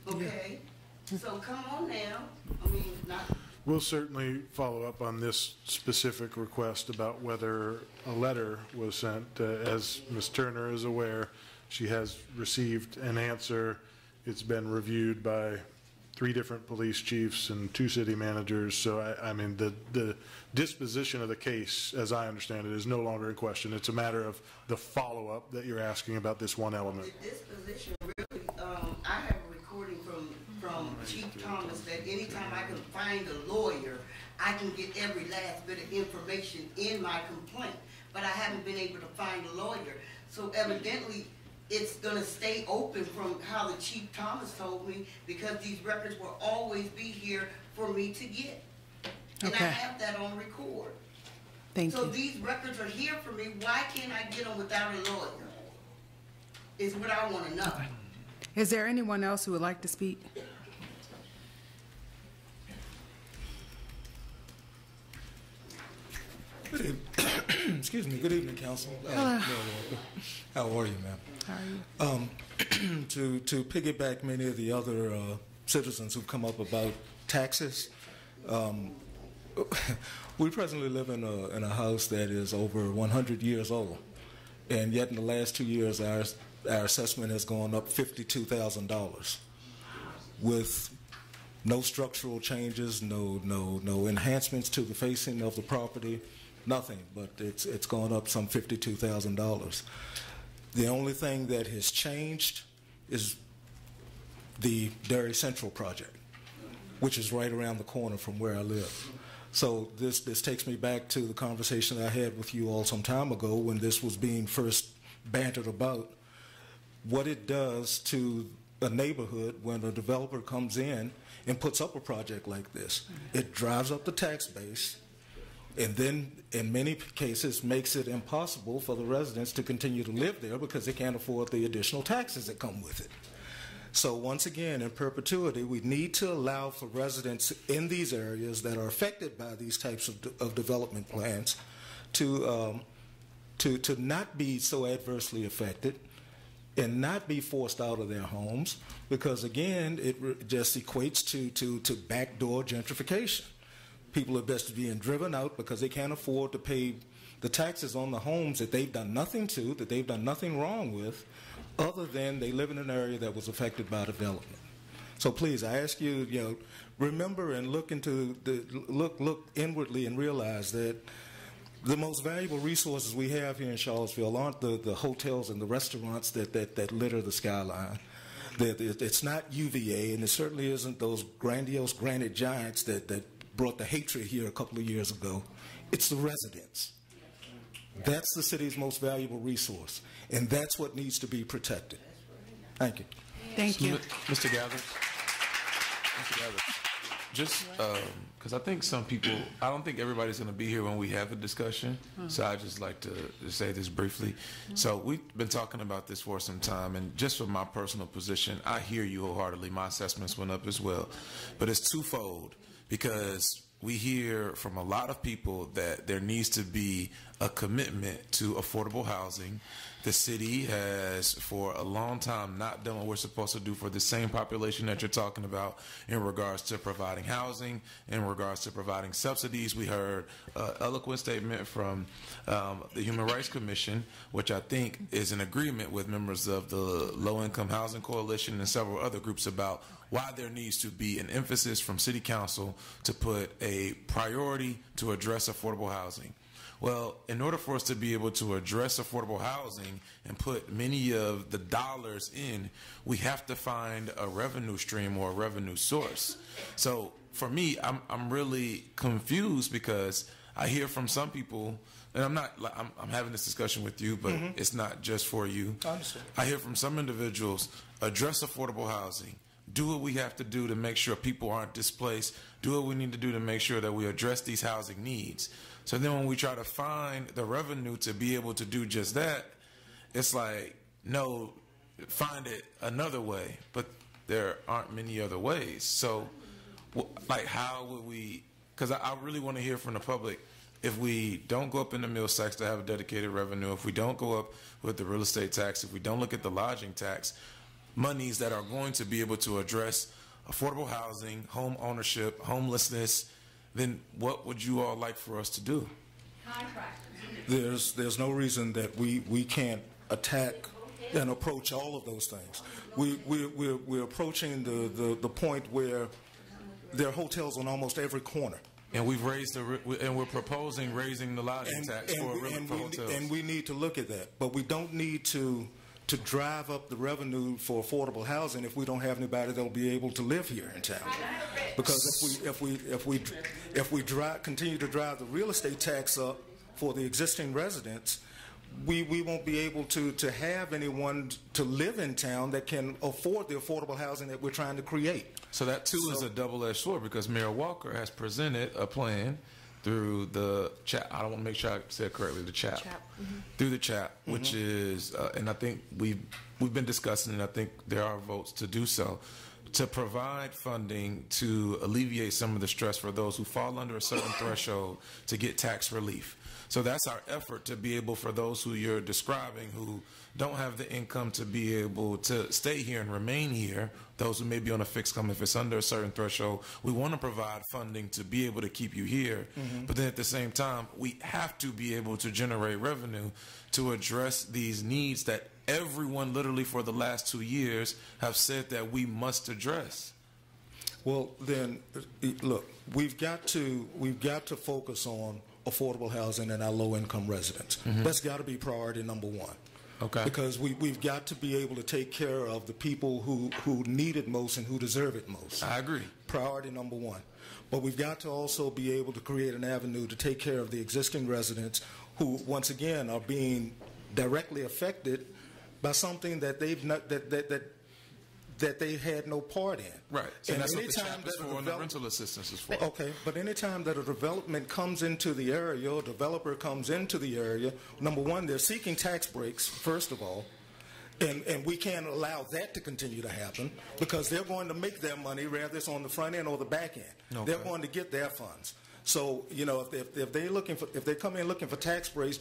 Okay? So come on now. I mean, not,
We'll certainly follow up on this specific request about whether a letter was sent. Uh, As Ms. Turner is aware, she has received an answer. It's been reviewed by three different police chiefs and two city managers. So I, I mean, the, the disposition of the case, as I understand it, is no longer in question. It's a matter of the follow-up that you're asking about this one element.
this position really, um, I have a recording from, from Chief Thomas that anytime I can find a lawyer, I can get every last bit of information in my complaint. But I haven't been able to find a lawyer. So evidently, it's gonna stay open from how the Chief Thomas told me, because these records will always be here for me to get. And I have that on record.
Thank
So
you.
these records are here for me, why can't I get them without a lawyer? Is what I wanna know.
Is there anyone else who would like to speak?
Good [COUGHS] Excuse me. Good evening, Council. Uh,
Hello.
Mayor Walker. How are you, ma'am? Um, [CLEARS THROAT] to to piggyback many of the other uh, citizens who've come up about taxes, um, [LAUGHS] we presently live in a in a house that is over 100 years old, and yet in the last two years, our our assessment has gone up fifty-two thousand dollars, with no structural changes, no no no enhancements to the facing of the property, nothing. But it's it's gone up some fifty-two thousand dollars. The only thing that has changed is the Dairy Central project, which is right around the corner from where I live. So this this takes me back to the conversation I had with you all some time ago when this was being first bantered about. What it does to a neighborhood when a developer comes in and puts up a project like this. It drives up the tax base and then in many cases makes it impossible for the residents to continue to live there because they can't afford the additional taxes that come with it. So once again, in perpetuity, we need to allow for residents in these areas that are affected by these types of, de- of development plans to, um, to, to not be so adversely affected and not be forced out of their homes because again, it just equates to, to, to backdoor gentrification. People are best being driven out because they can't afford to pay the taxes on the homes that they've done nothing to, that they've done nothing wrong with, other than they live in an area that was affected by development. So please, I ask you, you know, remember and look into the look look inwardly and realize that the most valuable resources we have here in Charlottesville aren't the, the hotels and the restaurants that, that, that litter the skyline. That it's not UVA, and it certainly isn't those grandiose granite giants that, that brought the hatred here a couple of years ago. It's the residents. That's the city's most valuable resource, and that's what needs to be protected. Thank you.
Thank you.
Mr. Gathers. Mr. Gathers. Just um, because I think some people, I don't think everybody's going to be here when we have a discussion. So I just like to, to say this briefly. So we've been talking about this for some time, and just from my personal position, I hear you wholeheartedly. My assessments went up as well, but it's twofold because we hear from a lot of people that there needs to be a commitment to affordable housing. The city has, for a long time, not done what we're supposed to do for the same population that you're talking about in regards to providing housing, in regards to providing subsidies. We heard an eloquent statement from um, the Human Rights Commission, which I think is in agreement with members of the Low Income Housing Coalition and several other groups about why there needs to be an emphasis from City Council to put a priority to address affordable housing. Well, in order for us to be able to address affordable housing and put many of the dollars in, we have to find a revenue stream or a revenue source. So for me, I'm, I'm really confused because I hear from some people, and I'm not, I'm, I'm having this discussion with you, but
Mhm.
it's not just for you.
I.
I hear from some individuals address affordable housing. Do what we have to do to make sure people aren't displaced. Do what we need to do to make sure that we address these housing needs. So then when we try to find the revenue to be able to do just that, it's like, no, find it another way. But there aren't many other ways. So, like, how would we? Because I, I really want to hear from the public. If we don't go up in the meals tax to have a dedicated revenue, if we don't go up with the real estate tax, if we don't look at the lodging tax, monies that are going to be able to address affordable housing, home ownership, homelessness, then what would you all like for us to do? Contractors.
There's, there's no reason that we, we can't attack and approach all of those things. We, we, we're, we're approaching the, the, the point where there are hotels on almost every corner.
And we've raised the, and we're proposing raising the lodging
And,
tax
and
for,
we-
re-
and
for
we,
hotels.
and we need to look at that, but we don't need to to drive up the revenue for affordable housing if we don't have anybody that will be able to live here in town. Because if we if we if we if we drive, continue to drive the real estate tax up for the existing residents, we, we won't be able to, to have anyone to live in town that can afford the affordable housing that we're trying to create.
So that too is a double-edged sword because Mayor Walker has presented a plan through the CHAP. I don't want to make sure I said it correctly. The CHAP, through the CHAP, which
Mhm.
is, uh, and I think we've we've been discussing, and I think there are votes to do so, to provide funding to alleviate some of the stress for those who fall under a certain [COUGHS] threshold to get tax relief. So that's our effort to be able for those who you're describing who don't have the income to be able to stay here and remain here, those who may be on a fixed income if it's under a certain threshold, we want to provide funding to be able to keep you here.
Mhm.
But then at the same time, we have to be able to generate revenue to address these needs that everyone literally for the last 2 years have said that we must address.
Well, then, uh, look, we've got to we've got to focus on affordable housing and our low-income residents.
Mhm.
That's got to be priority number one.
Okay.
Because we, we've got to be able to take care of the people who, who need it most and who deserve it most.
I agree.
Priority number one. But we've got to also be able to create an avenue to take care of the existing residents who, once again, are being directly affected by something that they've not, that, that, that, that they had no part in.
Right. So
And
that's what the CHAP is for and the rental assistance is for.
Okay, but anytime that a development comes into the area, or a developer comes into the area, number one, they're seeking tax breaks, first of all, and, and we can't allow that to continue to happen because they're going to make their money, whether it's on the front end or the back end.
Okay.
They're going to get their funds. So, you know, if, they, if, if they're looking for, if they come in looking for tax breaks,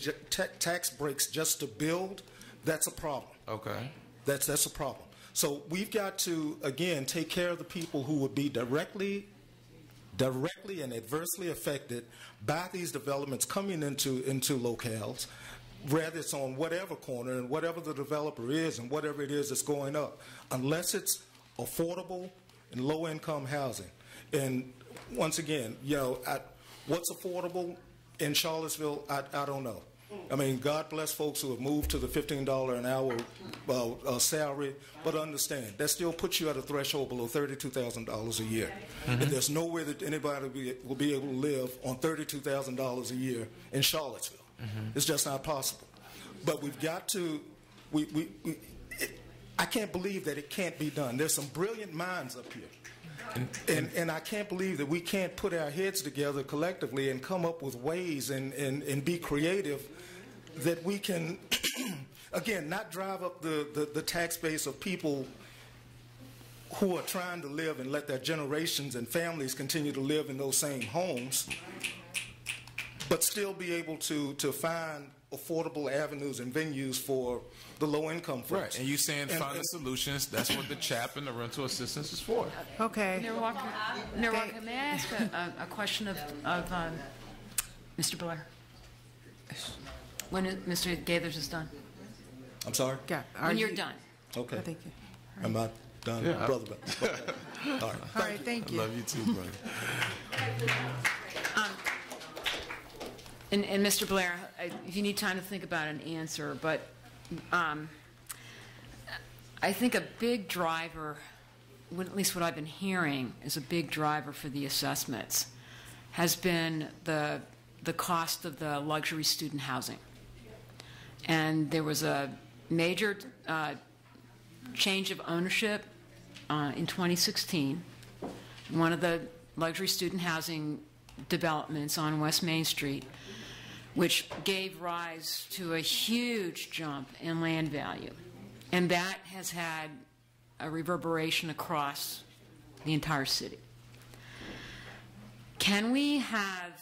tax breaks just to build, that's a problem.
Okay.
That's that's a problem. So we've got to again take care of the people who would be directly directly and adversely affected by these developments coming into into locales, whether it's on whatever corner and whatever the developer is and whatever it is that's going up, unless it's affordable and low income housing. And once again, you know, I, what's affordable in Charlottesville, I, I don't know. I mean, God bless folks who have moved to the $15 an hour uh, uh, salary, but understand, that still puts you at a threshold below $32,000 a year.
Mhm.
And there's no way that anybody will be, will be able to live on $32,000 a year in Charlottesville. It's just not possible. But we've got to, we, we, we it, I can't believe that it can't be done. There's some brilliant minds up here. And, and I can't believe that we can't put our heads together collectively and come up with ways and, and, and be creative that we can, [CLEARS THROAT] again, not drive up the, the, the tax base of people who are trying to live and let their generations and families continue to live in those same homes, but still be able to, to find affordable avenues and venues for the low income folks.
Right. And you saying
And-
find the
and-
solutions. That's what the CHAP and the rental assistance is for.
Okay.
Mayor Walker, Mayor may I ask a, a, a question of, of um, Mr. Blair? When is- Mr. Gathers is done?
I'm sorry?
Yeah.
When you're done.
Okay.
Thank you.
Am I done,
Yeah.
brother? Okay. [LAUGHS] All right.
All right, thank you.
Love you too, brother.
Um, And, and Mr. Blair, I- if you need time to think about an answer, but um, I think a big driver, what- at least what I've been hearing, is a big driver for the assessments, has been the, the cost of the luxury student housing. And there was a major uh, change of ownership uh, in 2016. One of the luxury student housing developments on West Main Street, which gave rise to a huge jump in land value. And that has had a reverberation across the entire city. Can we have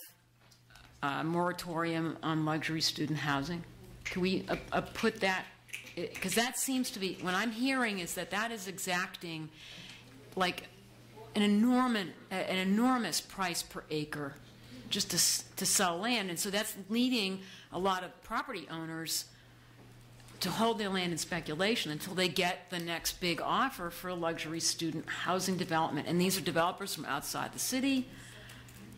a moratorium on luxury student housing? Can we uh, uh, put that because that seems to be, what I'm hearing is that that is exacting like an enormous, an enormous price per acre just to, to sell land. And so that's leading a lot of property owners to hold their land in speculation until they get the next big offer for a luxury student housing development. And these are developers from outside the city.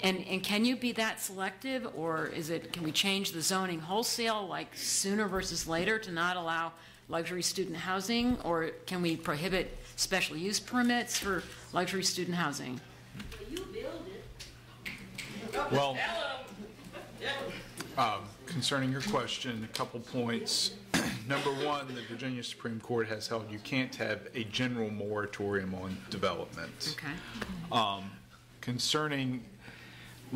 And, and can you be that selective, or is it, can we change the zoning wholesale, like sooner versus later, to not allow luxury student housing? Or can we prohibit special use permits for luxury student housing?
Well, um, concerning your question, a couple points. [CLEARS THROAT] Number one, the Virginia Supreme Court has held you can't have a general moratorium on development.
Okay.
Um, Concerning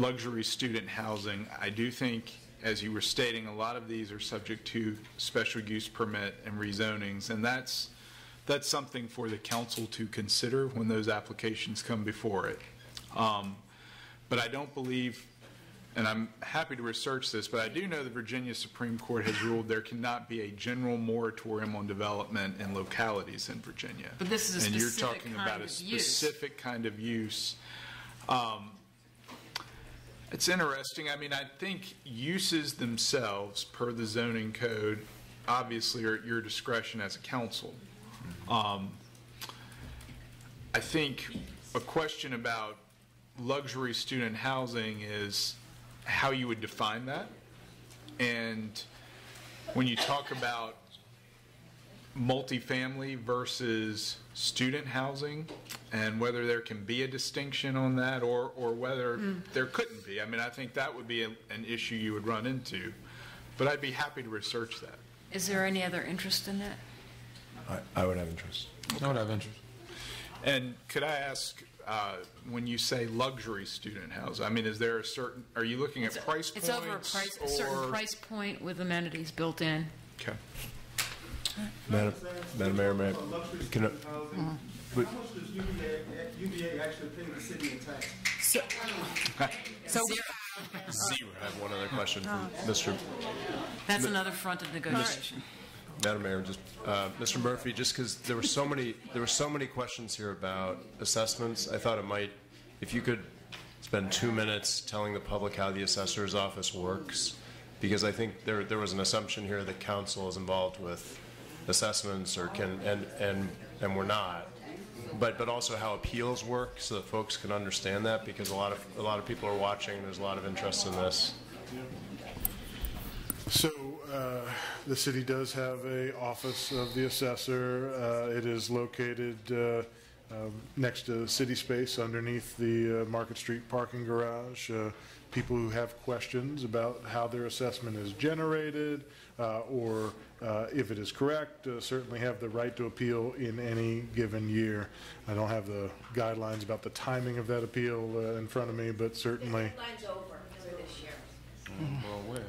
luxury student housing, I do think, as you were stating, a lot of these are subject to special use permit and rezonings, and that's, that's something for the council to consider when those applications come before it. Um, But I don't believe, and I'm happy to research this, but I do know the Virginia Supreme Court has ruled there cannot be a general moratorium on development in localities in Virginia.
But this is a
And you're
specific
talking
kind
about a
of use.
specific kind of use. Um, It's interesting. I mean, I think uses themselves, per the zoning code, obviously are at your discretion as a council. Um, I think a question about luxury student housing is how you would define that. And when you talk about multifamily versus student housing, and whether there can be a distinction on that, or, or whether
Mm.
there couldn't be. I mean, I think that would be a- an issue you would run into, but I'd be happy to research that.
Is there any other interest in that?
I, I would have interest.
I would have interest.
And could I ask, uh, when you say luxury student housing, I mean, is there a certain, are you looking at price points?
It's over a price, a certain price point with amenities built in.
Okay.
Madam, Madam Mayor, may I- can I- but-
How much does UVA, UVA actually pay the city in tax?
So, so
Zero. I have one other question from Mr.
that's another front of negotiation.
Madam Mayor, just, uh, Mr. Murphy, just because there were so many, there were so many questions here about assessments, I thought it might, if you could spend two minutes telling the public how the assessor's office works, because I think there, there was an assumption here that council is involved with assessments or can, and, and, and we're not. But, but also how appeals work, so that folks can understand that, because a lot of, a lot of people are watching, there's a lot of interest in this.
So, uh, the city does have a office of the assessor. Uh, It is located uh, um, next to City Space underneath the uh, Market Street parking garage. Uh, People who have questions about how their assessment is generated, or uh, if it is correct, uh, certainly have the right to appeal in any given year. I don't have the guidelines about the timing of that appeal uh, in front of me, but certainly.
Line's over for this year.
Well, where?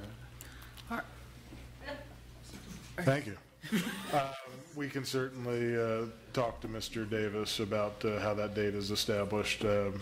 Thank you. Um, We can certainly uh, talk to Mr. Davis about uh, how that date is established. Um,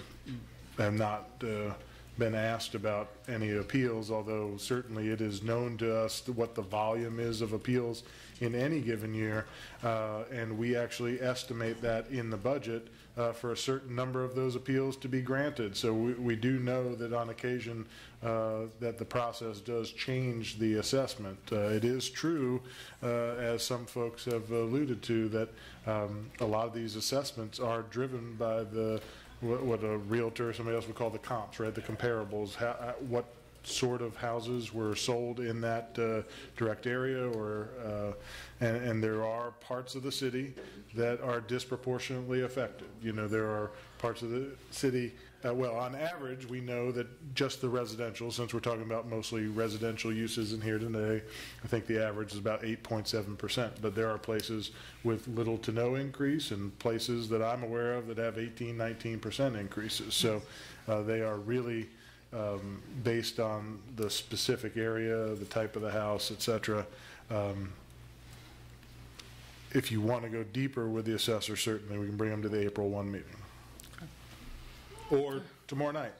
Have not uh, been asked about any appeals, although certainly it is known to us what the volume is of appeals in any given year. Uh, And we actually estimate that in the budget uh, for a certain number of those appeals to be granted. So we we do know that on occasion uh, that the process does change the assessment. Uh, It is true, uh, as some folks have alluded to, that um, a lot of these assessments are driven by the, what what a realtor, somebody else would call the comps, right? The comparables, how- uh, what sort of houses were sold in that uh, direct area or, uh, and, and there are parts of the city that are disproportionately affected. You know, there are parts of the city, uh, well, on average, we know that just the residential, since we're talking about mostly residential uses in here today, I think the average is about 8.7%. But there are places with little to no increase and places that I'm aware of that have 18, 19% increases. So uh, they are really um, based on the specific area, the type of the house, et cetera. Um, If you want to go deeper with the assessor, certainly, we can bring them to the April 1 meeting. Or tomorrow night.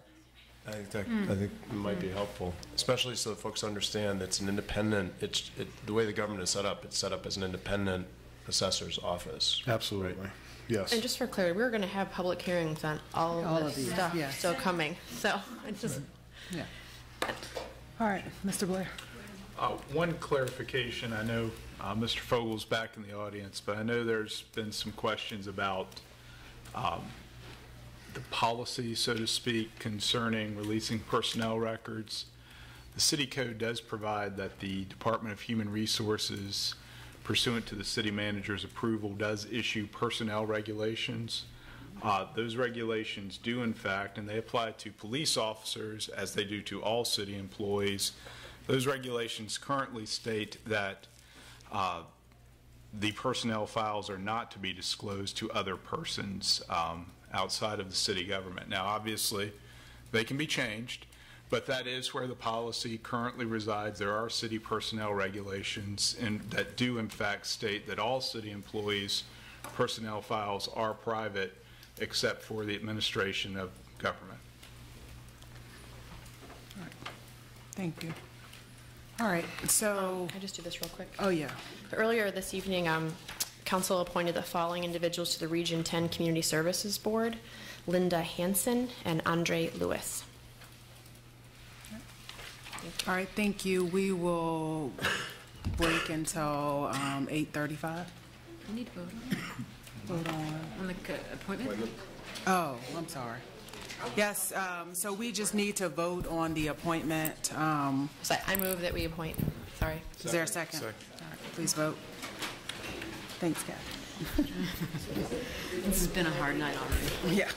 I think that. I think it might be helpful, especially so that folks understand it's an independent, it's, it, the way the government is set up, it's set up as an independent assessor's office.
Absolutely, yes.
And just for clarity, we're going to have public hearings on all,
All
of
of
this
these,
stuff
yes.
still coming. So I just
Yeah. All right, Mr. Blair.
Uh, One clarification, I know uh, Mr. Fogel's back in the audience, but I know there's been some questions about um, the policy, so to speak, concerning releasing personnel records. The city code does provide that the Department of Human Resources pursuant to the city manager's approval does issue personnel regulations. Uh, Those regulations do in fact, and they apply to police officers as they do to all city employees. Those regulations currently state that uh, the personnel files are not to be disclosed to other persons um, outside of the city government. Now, obviously, they can be changed, but that is where the policy currently resides. There are city personnel regulations and that do in fact state that all city employees' personnel files are private except for the administration of government.
Thank you. All right, so.
Can I just do this real quick?
Oh, yeah.
Earlier this evening, um, council appointed the following individuals to the Region 10 Community Services Board: Linda Hansen and Andre Lewis.
All right, thank you. We will break until um, 8:35.
We need to vote on
Vote on.
On the appointment?
Oh, I'm sorry. Yes, um, so we just need to vote on the appointment. um,
So I move that we appoint, sorry.
Is there a second? All right, Please vote. Thanks, Kathy.
This has been a hard night already.
Yeah.